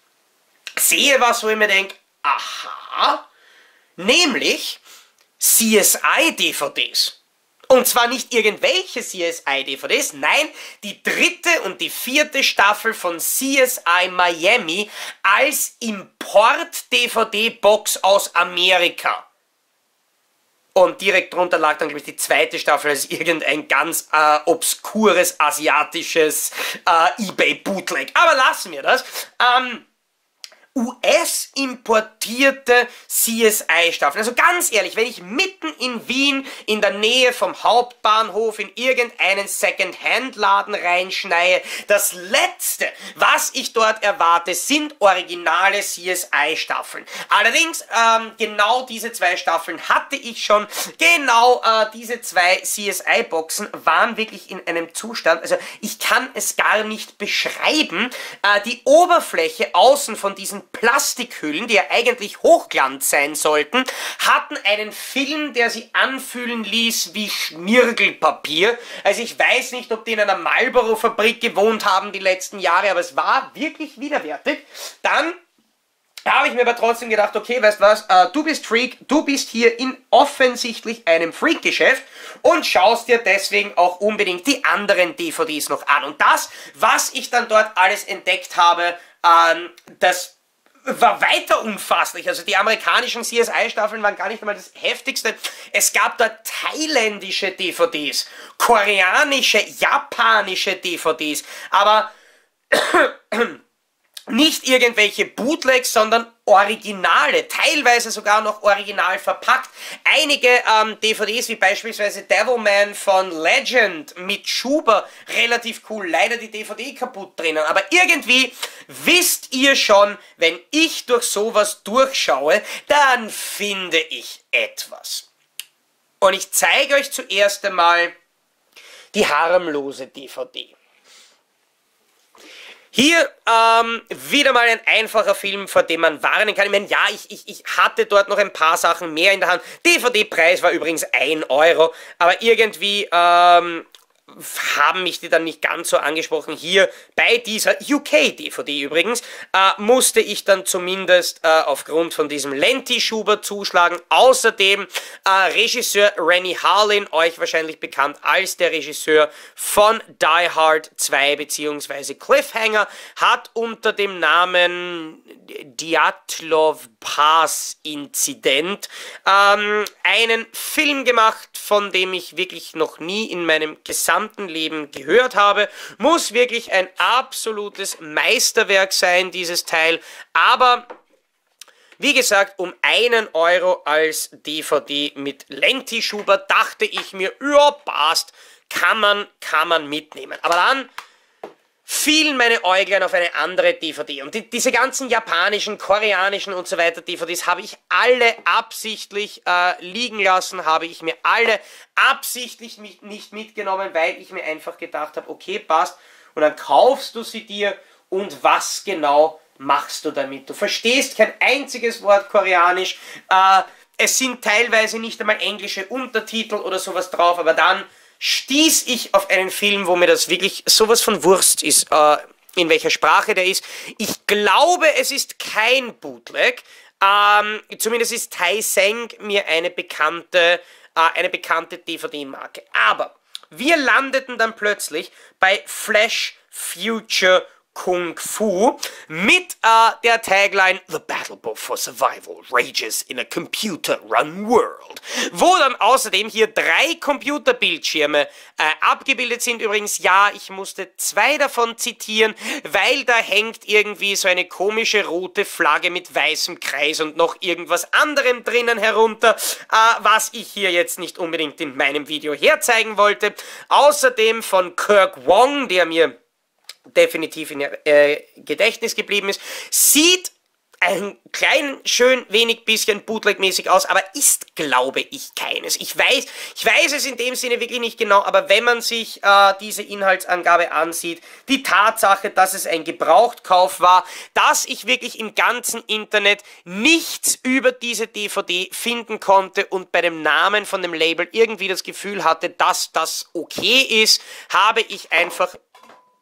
Sehe was, wo ich mir denke, aha, nämlich CSI-DVDs. Und zwar nicht irgendwelche CSI-DVDs, nein, die dritte und die vierte Staffel von CSI Miami als Import-DVD-Box aus Amerika. Und direkt drunter lag dann, glaube ich, die zweite Staffel als irgendein ganz äh, obskures asiatisches äh, Ebay-Bootleg. Aber lassen wir das. Ähm, US-importierte CSI-Staffeln. Also ganz ehrlich, wenn ich mitten in Wien in der Nähe vom Hauptbahnhof in irgendeinen Second-Hand-Laden reinschneie, das Letzte, was ich dort erwarte, sind originale CSI-Staffeln. Allerdings, ähm, genau diese zwei Staffeln hatte ich schon. Genau äh, diese zwei CSI-Boxen waren wirklich in einem Zustand, also ich kann es gar nicht beschreiben. Äh, die Oberfläche außen von diesen Plastikhüllen, die ja eigentlich Hochglanz sein sollten, hatten einen Film, der sie anfühlen ließ wie Schmirgelpapier. Also ich weiß nicht, ob die in einer Marlboro-Fabrik gewohnt haben die letzten Jahre, aber es war wirklich widerwärtig. Dann habe ich mir aber trotzdem gedacht, okay, weißt was, äh, du bist Freak, du bist hier in offensichtlich einem Freak-Geschäft und schaust dir deswegen auch unbedingt die anderen DVDs noch an. Und das, was ich dann dort alles entdeckt habe, ähm, das war weiter unfasslich. Also die amerikanischen CSI-Staffeln waren gar nicht einmal das heftigste. Es gab dort thailändische DVDs, koreanische, japanische DVDs, aber nicht irgendwelche Bootlegs, sondern Originale, teilweise sogar noch original verpackt. Einige ähm, DVDs, wie beispielsweise Devilman von Legend mit Schuber, relativ cool. Leider die DVD kaputt drinnen. Aber irgendwie wisst ihr schon, wenn ich durch sowas durchschaue, dann finde ich etwas. Und ich zeige euch zuerst einmal die harmlose DVD. Hier ähm, wieder mal ein einfacher Film, vor dem man warnen kann. Ich meine, ja, ich, ich, ich hatte dort noch ein paar Sachen mehr in der Hand. DVD-Preis war übrigens 1 Euro, aber irgendwie ähm, haben mich die dann nicht ganz so angesprochen. Hier bei dieser UK-DVD übrigens äh, musste ich dann zumindest äh, aufgrund von diesem Lenti-Schuber zuschlagen. Außerdem äh, Regisseur Rennie Harlin, euch wahrscheinlich bekannt als der Regisseur von Die Hard 2 bzw. Cliffhanger, hat unter dem Namen Dyatlov Pass Incident ähm, einen Film gemacht, von dem ich wirklich noch nie in meinem gesamten Leben gehört habe. Muss wirklich ein absolutes Meisterwerk sein, dieses Teil. Aber wie gesagt, um einen Euro als DVD mit Lenti-Schuber dachte ich mir, ja, passt, kann man, kann man mitnehmen. Aber dann fielen meine Äuglein auf eine andere DVD. Und die, diese ganzen japanischen, koreanischen und so weiter DVDs habe ich alle absichtlich äh, liegen lassen, habe ich mir alle absichtlich mit, nicht mitgenommen, weil ich mir einfach gedacht habe, okay, passt. Und dann kaufst du sie dir und was genau machst du damit? Du verstehst kein einziges Wort Koreanisch. Äh, es sind teilweise nicht einmal englische Untertitel oder sowas drauf, aber dann stieß ich auf einen Film, wo mir das wirklich sowas von Wurst ist, äh, in welcher Sprache der ist. Ich glaube, es ist kein Bootleg. Ähm, zumindest ist Tai Seng mir eine bekannte, äh, eine bekannte DVD-Marke. Aber wir landeten dann plötzlich bei Flash Future Kung Fu mit äh, der Tagline The Battle for Survival rages in a computer-run world, wo dann außerdem hier drei Computerbildschirme äh, abgebildet sind. Übrigens, ja, ich musste zwei davon zitieren, weil da hängt irgendwie so eine komische rote Flagge mit weißem Kreis und noch irgendwas anderem drinnen herunter, äh, was ich hier jetzt nicht unbedingt in meinem Video herzeigen wollte. Außerdem von Kirk Wong, der mir definitiv in äh, Gedächtnis geblieben ist. Sieht ein klein, schön, wenig bisschen bootleg-mäßig aus, aber ist, glaube ich, keines. Ich weiß, ich weiß es in dem Sinne wirklich nicht genau, aber wenn man sich äh, diese Inhaltsangabe ansieht, die Tatsache, dass es ein Gebrauchtkauf war, dass ich wirklich im ganzen Internet nichts über diese DVD finden konnte und bei dem Namen von dem Label irgendwie das Gefühl hatte, dass das okay ist, habe ich einfach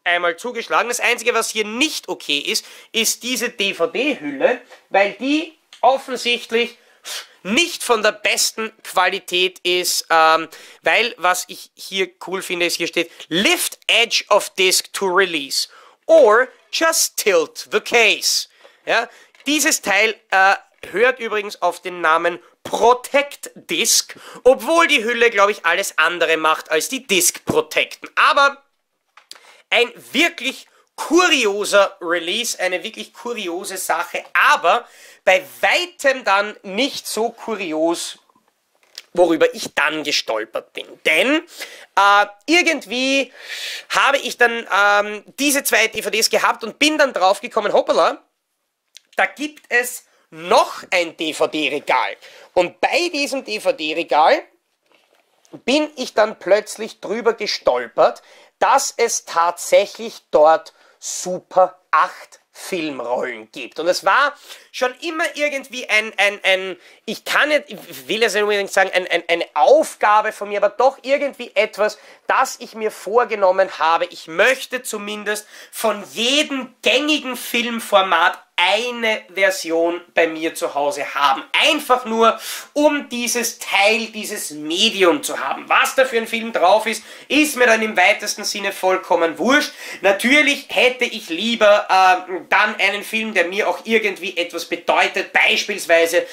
einmal zugeschlagen. Das Einzige, was hier nicht okay ist, ist diese DVD-Hülle, weil die offensichtlich nicht von der besten Qualität ist, ähm, weil was ich hier cool finde, ist hier steht Lift Edge of Disc to Release or just tilt the case. Ja, dieses Teil äh, hört übrigens auf den Namen Protect Disc, obwohl die Hülle, glaube ich, alles andere macht als die Disc protecten. Aber ein wirklich kurioser Release, eine wirklich kuriose Sache, aber bei weitem dann nicht so kurios, worüber ich dann gestolpert bin. Denn äh, irgendwie habe ich dann ähm, diese zwei DVDs gehabt und bin dann draufgekommen, hoppala, da gibt es noch ein DVD-Regal. Und bei diesem DVD-Regal bin ich dann plötzlich drüber gestolpert, dass es tatsächlich dort Super 8 Filmrollen gibt. Und es war schon immer irgendwie ein, ein, ein ich kann nicht, ich will es nicht unbedingt sagen, ein, ein, eine Aufgabe von mir, aber doch irgendwie etwas, das ich mir vorgenommen habe. Ich möchte zumindest von jedem gängigen Filmformat eine Version bei mir zu Hause haben. Einfach nur, um dieses Teil, dieses Medium zu haben. Was da für ein Film drauf ist, ist mir dann im weitesten Sinne vollkommen wurscht. Natürlich hätte ich lieber äh, dann einen Film, der mir auch irgendwie etwas bedeutet. Beispielsweise äh,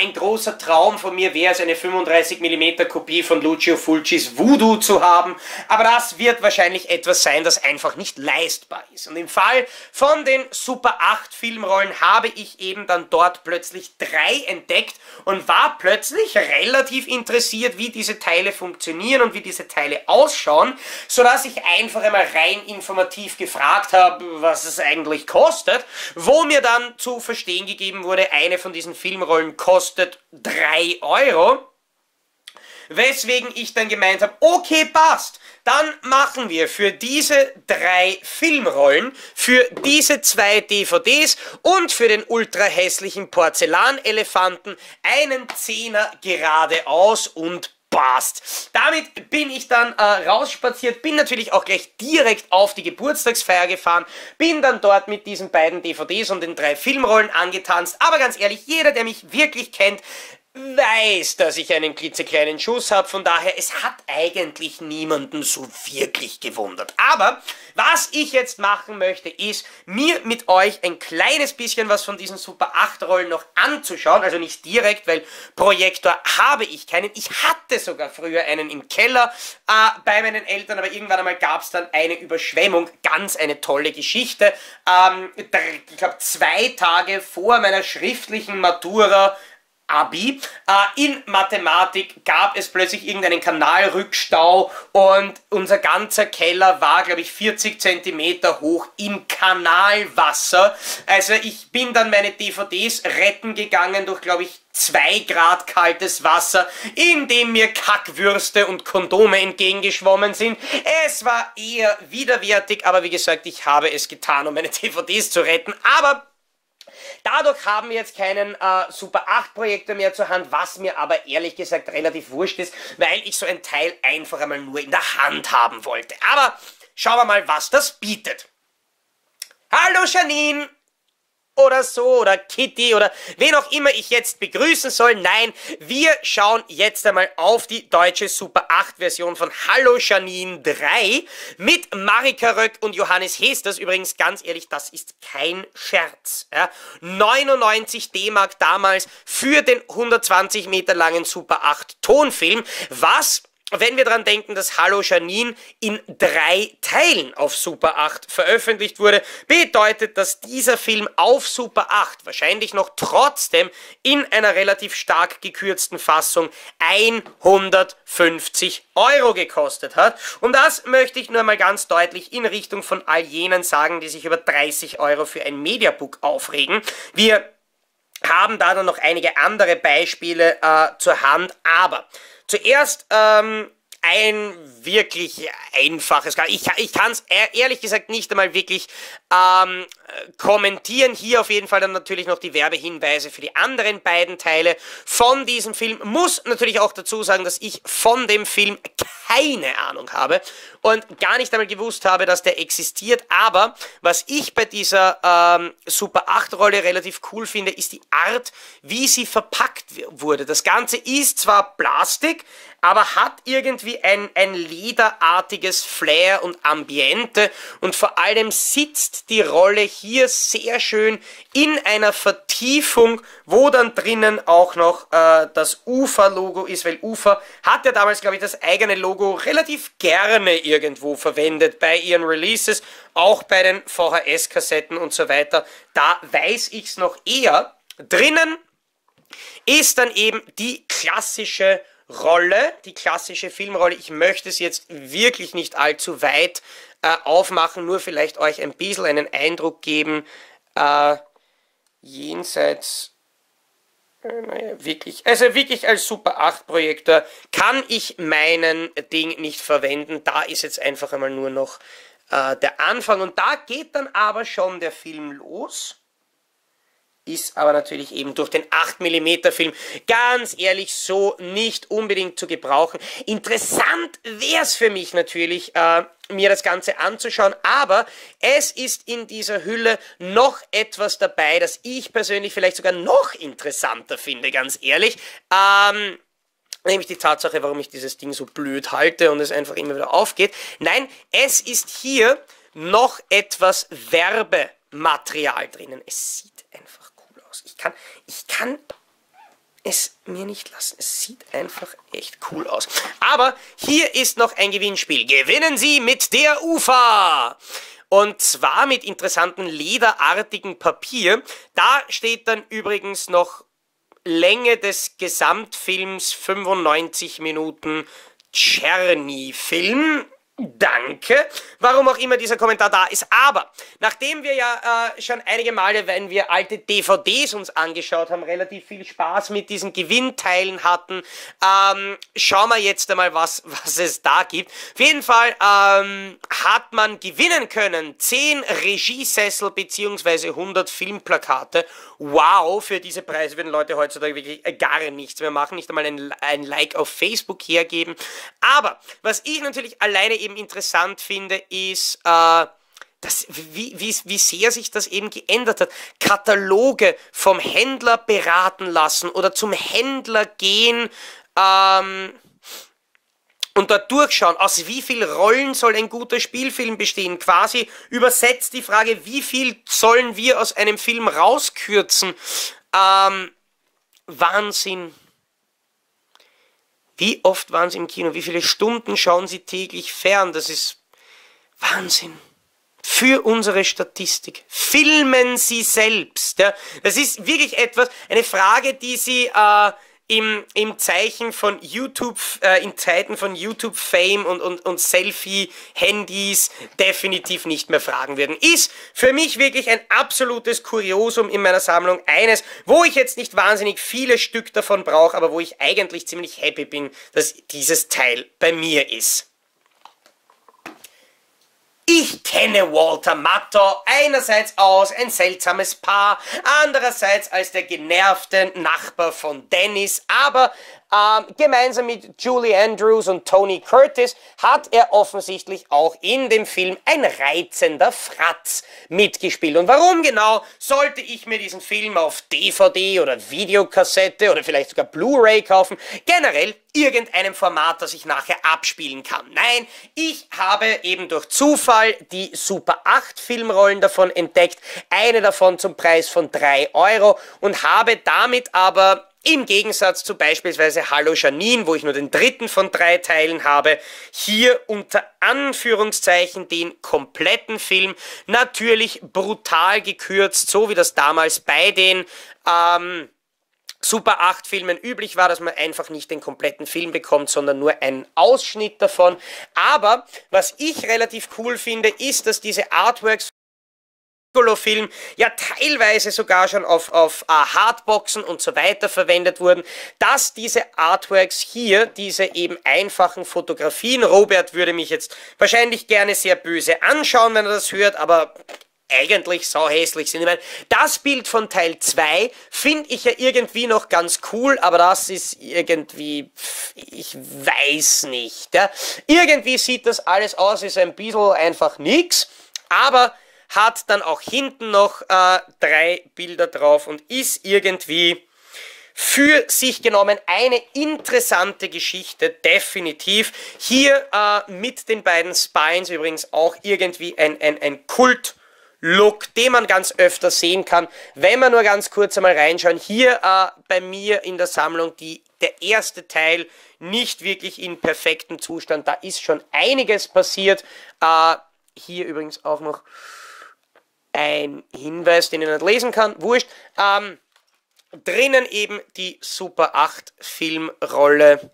ein großer Traum von mir wäre es, eine 35mm Kopie von Lucio Fulcis Voodoo zu haben. Aber das wird wahrscheinlich etwas sein, das einfach nicht leistbar ist. Und im Fall von den Super 8 Filmen Rollen habe ich eben dann dort plötzlich drei entdeckt und war plötzlich relativ interessiert, wie diese Teile funktionieren und wie diese Teile ausschauen, sodass ich einfach einmal rein informativ gefragt habe, was es eigentlich kostet, wo mir dann zu verstehen gegeben wurde, eine von diesen Filmrollen kostet 3 Euro. Weswegen ich dann gemeint habe, okay, passt. Dann machen wir für diese drei Filmrollen, für diese zwei DVDs und für den ultra hässlichen Porzellanelefanten einen Zehner geradeaus und passt. Damit bin ich dann äh, rausspaziert, bin natürlich auch gleich direkt auf die Geburtstagsfeier gefahren, bin dann dort mit diesen beiden DVDs und den drei Filmrollen angetanzt, aber ganz ehrlich, jeder, der mich wirklich kennt, weiß, dass ich einen klitzekleinen Schuss habe, von daher, es hat eigentlich niemanden so wirklich gewundert. Aber was ich jetzt machen möchte, ist, mir mit euch ein kleines bisschen was von diesen Super 8 Rollen noch anzuschauen, also nicht direkt, weil Projektor habe ich keinen. Ich hatte sogar früher einen im Keller äh, bei meinen Eltern, aber irgendwann einmal gab es dann eine Überschwemmung, ganz eine tolle Geschichte. Ähm, ich glaube, zwei Tage vor meiner schriftlichen Matura Abi. Äh, in Mathematik gab es plötzlich irgendeinen Kanalrückstau und unser ganzer Keller war, glaube ich, 40 Zentimeter hoch im Kanalwasser. Also ich bin dann meine DVDs retten gegangen durch, glaube ich, zwei Grad kaltes Wasser, in dem mir Kackwürste und Kondome entgegengeschwommen sind. Es war eher widerwärtig, aber wie gesagt, ich habe es getan, um meine DVDs zu retten. Aber Dadurch haben wir jetzt keinen äh, Super 8 Projektor mehr zur Hand, was mir aber ehrlich gesagt relativ wurscht ist, weil ich so ein Teil einfach einmal nur in der Hand haben wollte. Aber schauen wir mal, was das bietet. Hallo Janine! Oder so oder Kitty oder wen auch immer ich jetzt begrüßen soll. Nein, wir schauen jetzt einmal auf die deutsche Super 8 Version von Hallo Janine 3 mit Marika Röck und Johannes Hesters. Übrigens, ganz ehrlich, das ist kein Scherz. Ja? 99 D-Mark damals für den 120 Meter langen Super 8 Tonfilm, was wenn wir daran denken, dass Hallo Janine in drei Teilen auf Super 8 veröffentlicht wurde, bedeutet, dass dieser Film auf Super 8 wahrscheinlich noch trotzdem in einer relativ stark gekürzten Fassung 150 Euro gekostet hat. Und das möchte ich nur mal ganz deutlich in Richtung von all jenen sagen, die sich über 30 Euro für ein Mediabook aufregen. Wir haben da dann noch einige andere Beispiele äh, zur Hand, aber Zuerst ähm, ein wirklich einfaches. Ich, ich kann es ehrlich gesagt nicht einmal wirklich ähm, kommentieren. Hier auf jeden Fall dann natürlich noch die Werbehinweise für die anderen beiden Teile von diesem Film. Muss natürlich auch dazu sagen, dass ich von dem Film keine Ahnung habe und gar nicht einmal gewusst habe, dass der existiert. Aber was ich bei dieser ähm, Super 8 Rolle relativ cool finde, ist die Art, wie sie verpackt wurde. Das Ganze ist zwar Plastik, aber hat irgendwie ein, ein lederartiges Flair und Ambiente und vor allem sitzt die Rolle hier sehr schön in einer Vertiefung, wo dann drinnen auch noch äh, das Ufer-Logo ist, weil Ufer hat ja damals, glaube ich, das eigene Logo relativ gerne irgendwo verwendet bei ihren Releases, auch bei den VHS-Kassetten und so weiter. Da weiß ich es noch eher. Drinnen ist dann eben die klassische Rolle, die klassische Filmrolle. Ich möchte es jetzt wirklich nicht allzu weit äh, aufmachen, nur vielleicht euch ein bisschen einen Eindruck geben, äh, jenseits äh, naja, wirklich, also wirklich als Super 8 Projektor kann ich meinen Ding nicht verwenden. Da ist jetzt einfach einmal nur noch äh, der Anfang und da geht dann aber schon der Film los ist aber natürlich eben durch den 8mm Film ganz ehrlich so nicht unbedingt zu gebrauchen. Interessant wäre es für mich natürlich, äh, mir das Ganze anzuschauen, aber es ist in dieser Hülle noch etwas dabei, das ich persönlich vielleicht sogar noch interessanter finde, ganz ehrlich. Ähm, nämlich die Tatsache, warum ich dieses Ding so blöd halte und es einfach immer wieder aufgeht. Nein, es ist hier noch etwas Werbematerial drinnen. Es sieht einfach kann, ich kann es mir nicht lassen. Es sieht einfach echt cool aus. Aber hier ist noch ein Gewinnspiel. Gewinnen Sie mit der UFA! Und zwar mit interessantem lederartigen Papier. Da steht dann übrigens noch Länge des Gesamtfilms 95 Minuten Czerny-Film. Danke, warum auch immer dieser Kommentar da ist. Aber nachdem wir ja äh, schon einige Male, wenn wir alte DVDs uns angeschaut haben, relativ viel Spaß mit diesen Gewinnteilen hatten, ähm, schauen wir jetzt einmal, was, was es da gibt. Auf jeden Fall ähm, hat man gewinnen können 10 Regiesessel beziehungsweise 100 Filmplakate. Wow, für diese Preise würden Leute heutzutage wirklich gar nichts mehr machen, nicht einmal ein, ein Like auf Facebook hergeben. Aber was ich natürlich alleine eben eben interessant finde, ist, äh, das, wie, wie, wie sehr sich das eben geändert hat. Kataloge vom Händler beraten lassen oder zum Händler gehen ähm, und dort durchschauen, aus wie viel Rollen soll ein guter Spielfilm bestehen. Quasi übersetzt die Frage, wie viel sollen wir aus einem Film rauskürzen. Ähm, Wahnsinn. Wie oft waren Sie im Kino? Wie viele Stunden schauen Sie täglich fern? Das ist Wahnsinn. Für unsere Statistik. Filmen Sie selbst. Ja? Das ist wirklich etwas, eine Frage, die Sie äh, im, im Zeichen von YouTube, äh, in Zeiten von YouTube-Fame und, und, und Selfie-Handys definitiv nicht mehr fragen würden. Ist für mich wirklich ein absolutes Kuriosum in meiner Sammlung. Eines, wo ich jetzt nicht wahnsinnig viele Stück davon brauche, aber wo ich eigentlich ziemlich happy bin, dass dieses Teil bei mir ist. Ich kenne Walter Matthau einerseits aus ein seltsames Paar, andererseits als der genervte Nachbar von Dennis, aber ähm, gemeinsam mit Julie Andrews und Tony Curtis hat er offensichtlich auch in dem Film ein reizender Fratz mitgespielt. Und warum genau sollte ich mir diesen Film auf DVD oder Videokassette oder vielleicht sogar Blu-ray kaufen? Generell irgendeinem Format, das ich nachher abspielen kann. Nein, ich habe eben durch Zufall die Super 8 Filmrollen davon entdeckt, eine davon zum Preis von 3 Euro und habe damit aber im Gegensatz zu beispielsweise Hallo Janine, wo ich nur den dritten von drei Teilen habe, hier unter Anführungszeichen den kompletten Film natürlich brutal gekürzt, so wie das damals bei den ähm, Super 8 Filmen üblich war, dass man einfach nicht den kompletten Film bekommt, sondern nur einen Ausschnitt davon. Aber was ich relativ cool finde, ist, dass diese Artworks Piccolo-Film ja teilweise sogar schon auf, auf uh, Hardboxen und so weiter verwendet wurden, dass diese Artworks hier, diese eben einfachen Fotografien, Robert würde mich jetzt wahrscheinlich gerne sehr böse anschauen, wenn er das hört, aber eigentlich so hässlich sind. Ich meine, das Bild von Teil 2 finde ich ja irgendwie noch ganz cool, aber das ist irgendwie, ich weiß nicht. Ja. Irgendwie sieht das alles aus, ist ein bisschen einfach nix, aber hat dann auch hinten noch äh, drei Bilder drauf und ist irgendwie für sich genommen eine interessante Geschichte, definitiv. Hier äh, mit den beiden Spines übrigens auch irgendwie ein, ein, ein Kult. Look, den man ganz öfter sehen kann, wenn wir nur ganz kurz einmal reinschauen. Hier äh, bei mir in der Sammlung die, der erste Teil nicht wirklich in perfektem Zustand. Da ist schon einiges passiert. Äh, hier übrigens auch noch ein Hinweis, den ich nicht lesen kann, wurscht. Ähm, drinnen eben die Super 8 Filmrolle,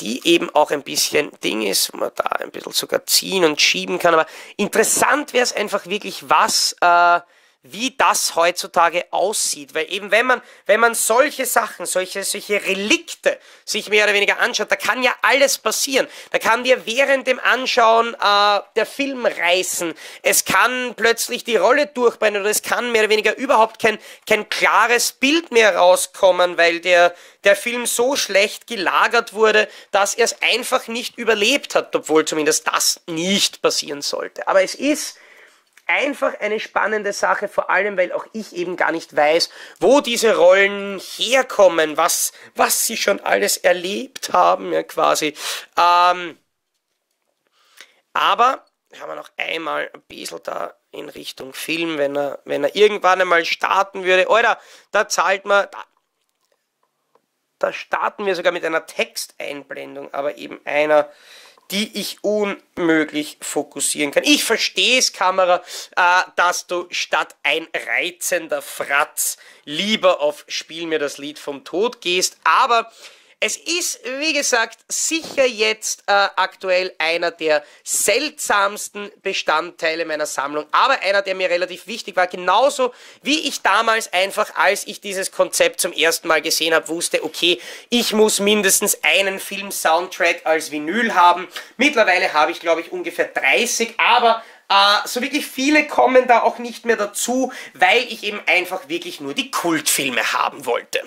die eben auch ein bisschen Ding ist, wo man da ein bisschen sogar ziehen und schieben kann. Aber interessant wäre es einfach wirklich, was äh, wie das heutzutage aussieht. Weil eben wenn man, wenn man solche Sachen, solche, solche Relikte sich mehr oder weniger anschaut, da kann ja alles passieren. Da kann dir während dem Anschauen äh, der Film reißen. Es kann plötzlich die Rolle durchbrennen oder es kann mehr oder weniger überhaupt kein, kein klares Bild mehr rauskommen, weil der, der Film so schlecht gelagert wurde, dass er es einfach nicht überlebt hat, obwohl zumindest das nicht passieren sollte. Aber es ist einfach eine spannende Sache, vor allem weil auch ich eben gar nicht weiß, wo diese Rollen herkommen, was, was sie schon alles erlebt haben, ja quasi. Ähm, aber haben wir noch einmal ein bisschen da in Richtung Film, wenn er, wenn er irgendwann einmal starten würde. Oder da zahlt man, da, da starten wir sogar mit einer Texteinblendung, aber eben einer, die ich unmöglich fokussieren kann. Ich verstehe es, Kamera, äh, dass du statt ein reizender Fratz lieber auf Spiel mir das Lied vom Tod gehst, aber Es ist, wie gesagt, sicher jetzt äh, aktuell einer der seltsamsten Bestandteile meiner Sammlung, aber einer, der mir relativ wichtig war, genauso wie ich damals einfach, als ich dieses Konzept zum ersten Mal gesehen habe, wusste, okay, ich muss mindestens einen Film-Soundtrack als Vinyl haben. Mittlerweile habe ich, glaube ich, ungefähr 30, aber Uh, so wirklich viele kommen da auch nicht mehr dazu, weil ich eben einfach wirklich nur die Kultfilme haben wollte.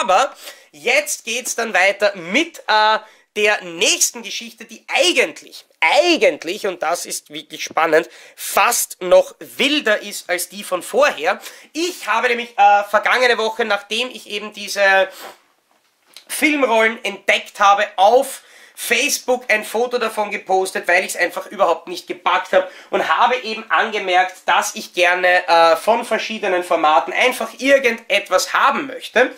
Aber jetzt geht's dann weiter mit uh, der nächsten Geschichte, die eigentlich, eigentlich, und das ist wirklich spannend, fast noch wilder ist als die von vorher. Ich habe nämlich äh, vergangene Woche, nachdem ich eben diese Filmrollen entdeckt habe, auf Facebook ein Foto davon gepostet, weil ich es einfach überhaupt nicht gepackt habe und habe eben angemerkt, dass ich gerne äh, von verschiedenen Formaten einfach irgendetwas haben möchte.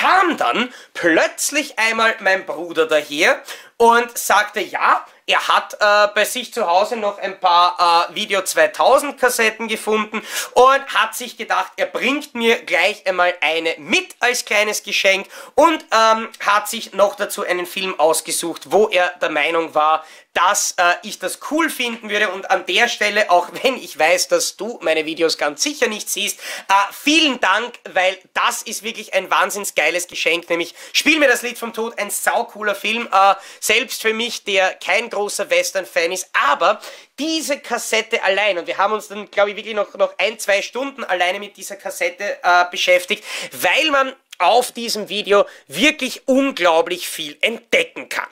Kam dann plötzlich einmal mein Bruder daher und sagte, ja, er hat äh, bei sich zu Hause noch ein paar äh, Video 2000 Kassetten gefunden und hat sich gedacht, er bringt mir gleich einmal eine mit als kleines Geschenk und ähm, hat sich noch dazu einen Film ausgesucht, wo er der Meinung war, dass äh, ich das cool finden würde und an der Stelle, auch wenn ich weiß, dass du meine Videos ganz sicher nicht siehst, äh, vielen Dank, weil das ist wirklich ein wahnsinns geiles Geschenk, nämlich Spiel mir das Lied vom Tod, ein saucooler Film, äh, selbst für mich, der kein großer Western-Fan ist, aber diese Kassette allein, und wir haben uns dann, glaube ich, wirklich noch, noch ein, zwei Stunden alleine mit dieser Kassette äh, beschäftigt, weil man auf diesem Video wirklich unglaublich viel entdecken kann.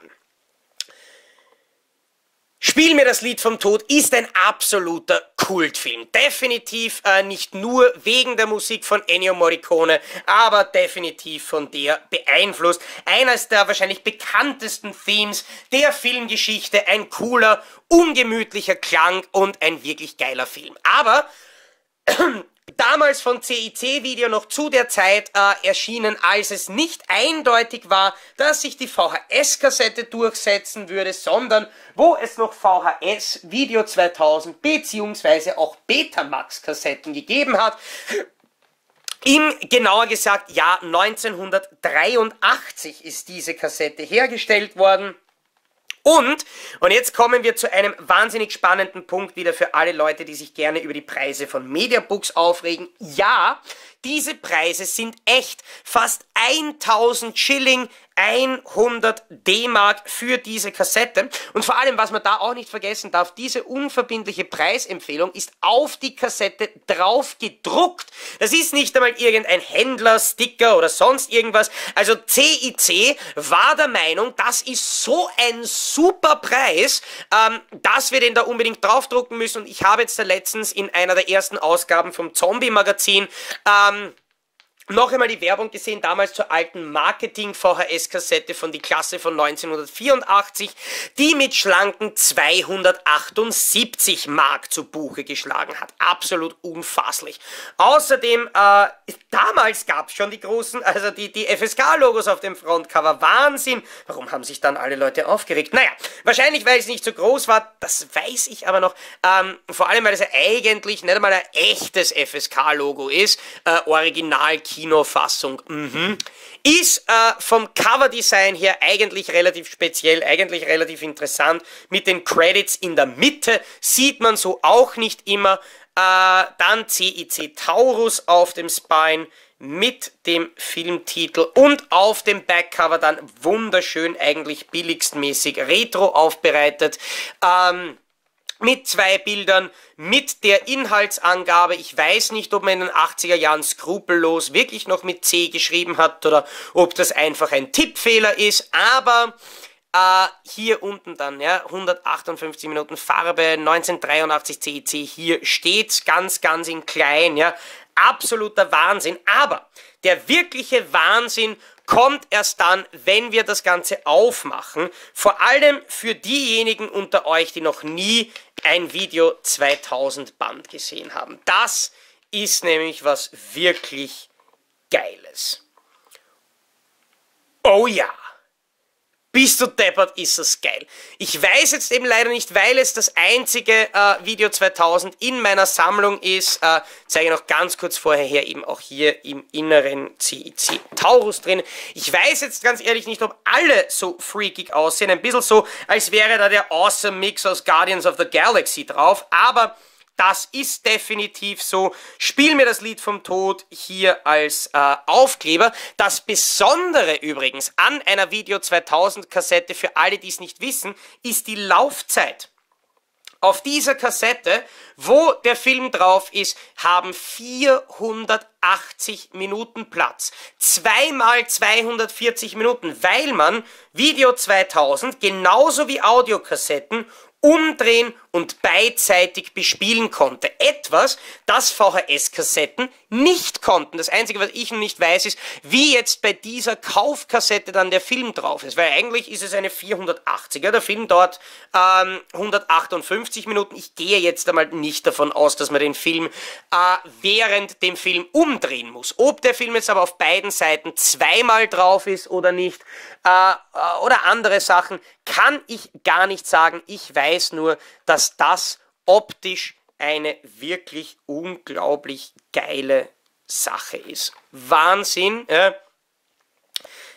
Spiel mir das Lied vom Tod ist ein absoluter Kultfilm. Definitiv äh, nicht nur wegen der Musik von Ennio Morricone, aber definitiv von der beeinflusst. Eines der wahrscheinlich bekanntesten Themes der Filmgeschichte. Ein cooler, ungemütlicher Klang und ein wirklich geiler Film. Aber damals von CIC-Video noch zu der Zeit äh, erschienen, als es nicht eindeutig war, dass sich die VHS-Kassette durchsetzen würde, sondern wo es noch VHS Video 2000 beziehungsweise auch Betamax-Kassetten gegeben hat. Im genauer gesagt Jahr 1983 ist diese Kassette hergestellt worden. Und, und jetzt kommen wir zu einem wahnsinnig spannenden Punkt wieder für alle Leute, die sich gerne über die Preise von Mediabooks aufregen. Ja, diese Preise sind echt. Fast 1000 Schilling 100 D-Mark für diese Kassette. Und vor allem, was man da auch nicht vergessen darf, diese unverbindliche Preisempfehlung ist auf die Kassette drauf gedruckt. Das ist nicht einmal irgendein Händler, Sticker oder sonst irgendwas. Also CIC war der Meinung, das ist so ein super Preis, ähm, dass wir den da unbedingt draufdrucken müssen. Und ich habe jetzt da letztens in einer der ersten Ausgaben vom Zombie-Magazin ähm, noch einmal die Werbung gesehen, damals zur alten Marketing-VHS-Kassette von die Klasse von 1984, die mit schlanken 278 Mark zu Buche geschlagen hat. Absolut unfasslich. Außerdem, äh, damals gab es schon die großen, also die, die FSK-Logos auf dem Frontcover. Wahnsinn. Warum haben sich dann alle Leute aufgeregt? Naja, wahrscheinlich, weil es nicht so groß war, das weiß ich aber noch. Ähm, vor allem, weil es ja eigentlich nicht einmal ein echtes FSK-Logo ist. Äh, original Kinofassung. Mhm. Ist äh, vom Coverdesign her eigentlich relativ speziell, eigentlich relativ interessant. Mit den Credits in der Mitte sieht man so auch nicht immer. Äh, dann CIC Taurus auf dem Spine mit dem Filmtitel und auf dem Backcover dann wunderschön, eigentlich billigstmäßig retro aufbereitet. Ähm, mit zwei Bildern, mit der Inhaltsangabe. Ich weiß nicht, ob man in den 80er Jahren skrupellos wirklich noch mit C geschrieben hat oder ob das einfach ein Tippfehler ist, aber äh, hier unten dann, ja, 158 Minuten Farbe, 1983 CEC, hier steht's ganz, ganz in klein, ja, absoluter Wahnsinn, aber der wirkliche Wahnsinn kommt erst dann, wenn wir das Ganze aufmachen. Vor allem für diejenigen unter euch, die noch nie ein Video 2000 Band gesehen haben. Das ist nämlich was wirklich Geiles. Oh ja, bist du deppert, ist das geil. Ich weiß jetzt eben leider nicht, weil es das einzige äh, Video 2000 in meiner Sammlung ist. Äh, zeige noch ganz kurz vorher her, eben auch hier im inneren CIC Taurus drin. Ich weiß jetzt ganz ehrlich nicht, ob alle so freakig aussehen. Ein bisschen so, als wäre da der Awesome Mix aus Guardians of the Galaxy drauf. Aber das ist definitiv so. Spiel mir das Lied vom Tod hier als äh, Aufkleber. Das Besondere übrigens an einer Video 2000 Kassette, für alle, die es nicht wissen, ist die Laufzeit. Auf dieser Kassette, wo der Film drauf ist, haben 480 Minuten Platz. Zweimal 240 Minuten, weil man Video 2000 genauso wie Audiokassetten umdrehen und beidseitig bespielen konnte. Etwas, das VHS-Kassetten nicht konnten. Das Einzige, was ich nicht weiß, ist, wie jetzt bei dieser Kaufkassette dann der Film drauf ist. Weil eigentlich ist es eine 480er. Der Film dauert ähm, 158 Minuten. Ich gehe jetzt einmal nicht davon aus, dass man den Film äh, während dem Film umdrehen muss. Ob der Film jetzt aber auf beiden Seiten zweimal drauf ist oder nicht, äh, äh oder andere Sachen, kann ich gar nicht sagen. Ich weiß nur, dass das optisch eine wirklich unglaublich geile Sache ist. Wahnsinn, äh,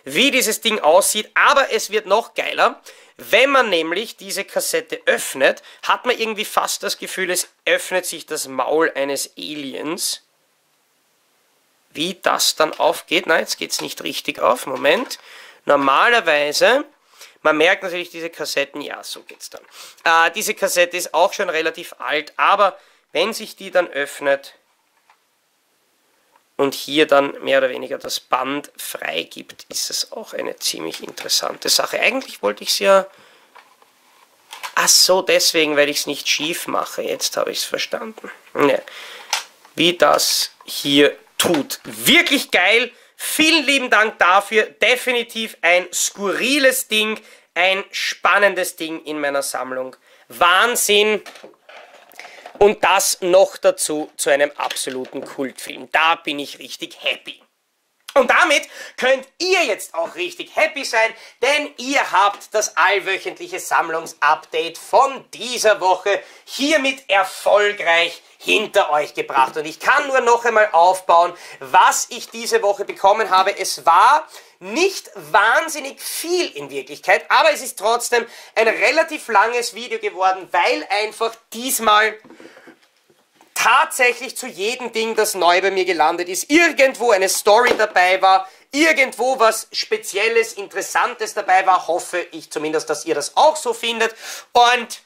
wie dieses Ding aussieht, aber es wird noch geiler. Wenn man nämlich diese Kassette öffnet, hat man irgendwie fast das Gefühl, es öffnet sich das Maul eines Aliens. Wie das dann aufgeht, na jetzt geht es nicht richtig auf, Moment. Normalerweise man merkt natürlich diese Kassetten, ja, so geht's dann. Äh, diese Kassette ist auch schon relativ alt, aber wenn sich die dann öffnet und hier dann mehr oder weniger das Band freigibt, ist es auch eine ziemlich interessante Sache. Eigentlich wollte ich es ja... Ach so, deswegen, weil ich es nicht schief mache. Jetzt habe ich es verstanden. Ja. Wie das hier tut. Wirklich geil. Vielen lieben Dank dafür. Definitiv ein skurriles Ding, ein spannendes Ding in meiner Sammlung. Wahnsinn. Und das noch dazu zu einem absoluten Kultfilm. Da bin ich richtig happy. Und damit könnt ihr jetzt auch richtig happy sein, denn ihr habt das allwöchentliche Sammlungsupdate von dieser Woche hiermit erfolgreich hinter euch gebracht. Und ich kann nur noch einmal aufbauen, was ich diese Woche bekommen habe. Es war nicht wahnsinnig viel in Wirklichkeit, aber es ist trotzdem ein relativ langes Video geworden, weil einfach diesmal tatsächlich zu jedem Ding, das neu bei mir gelandet ist, irgendwo eine Story dabei war, irgendwo was Spezielles, Interessantes dabei war. Hoffe ich zumindest, dass ihr das auch so findet. Und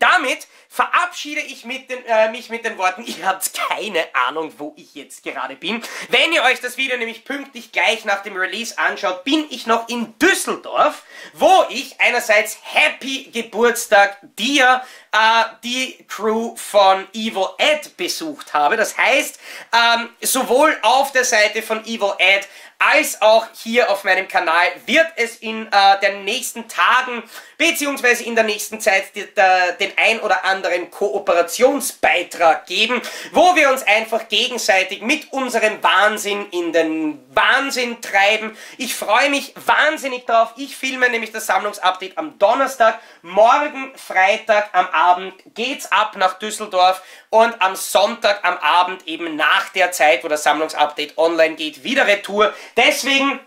damit verabschiede ich mit den, äh, mich mit den Worten, ihr habt keine Ahnung, wo ich jetzt gerade bin. Wenn ihr euch das Video nämlich pünktlich gleich nach dem Release anschaut, bin ich noch in Düsseldorf, wo ich einerseits Happy Geburtstag dir, äh, die Crew von Evil Ed besucht habe. Das heißt, ähm, sowohl auf der Seite von Evil Ed als auch hier auf meinem Kanal wird es in äh, den nächsten Tagen beziehungsweise in der nächsten Zeit die, der, den ein oder anderen Kooperationsbeitrag geben, wo wir uns einfach gegenseitig mit unserem Wahnsinn in den Wahnsinn treiben. Ich freue mich wahnsinnig drauf. Ich filme nämlich das Sammlungsupdate am Donnerstag. Morgen Freitag am Abend geht's ab nach Düsseldorf und am Sonntag am Abend eben nach der Zeit, wo das Sammlungsupdate online geht, wieder Retour. Deswegen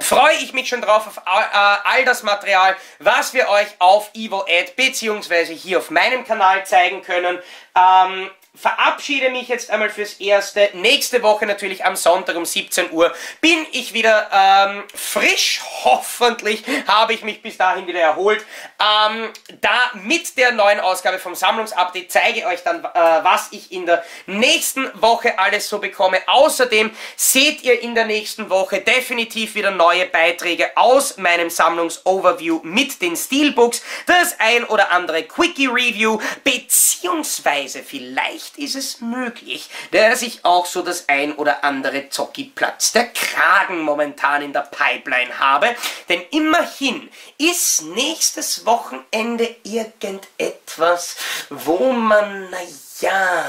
freue ich mich schon drauf auf all, äh, all, das Material, was wir euch auf Evo Ad beziehungsweise hier auf meinem Kanal zeigen können. Ähm, verabschiede mich jetzt einmal fürs Erste. Nächste Woche natürlich am Sonntag um 17 Uhr bin ich wieder ähm, frisch. Hoffentlich habe ich mich bis dahin wieder erholt. Ähm, da mit der neuen Ausgabe vom Sammlungsupdate zeige ich euch dann, äh, was ich in der nächsten Woche alles so bekomme. Außerdem seht ihr in der nächsten Woche definitiv wieder neue Beiträge aus meinem Sammlungsoverview mit den Steelbooks, das ein oder andere Quickie-Review, beziehungsweise vielleicht Vielleicht ist es möglich, dass ich auch so das ein oder andere Zocki-Platz der Kragen momentan in der Pipeline habe. Denn immerhin ist nächstes Wochenende irgendetwas, wo man, naja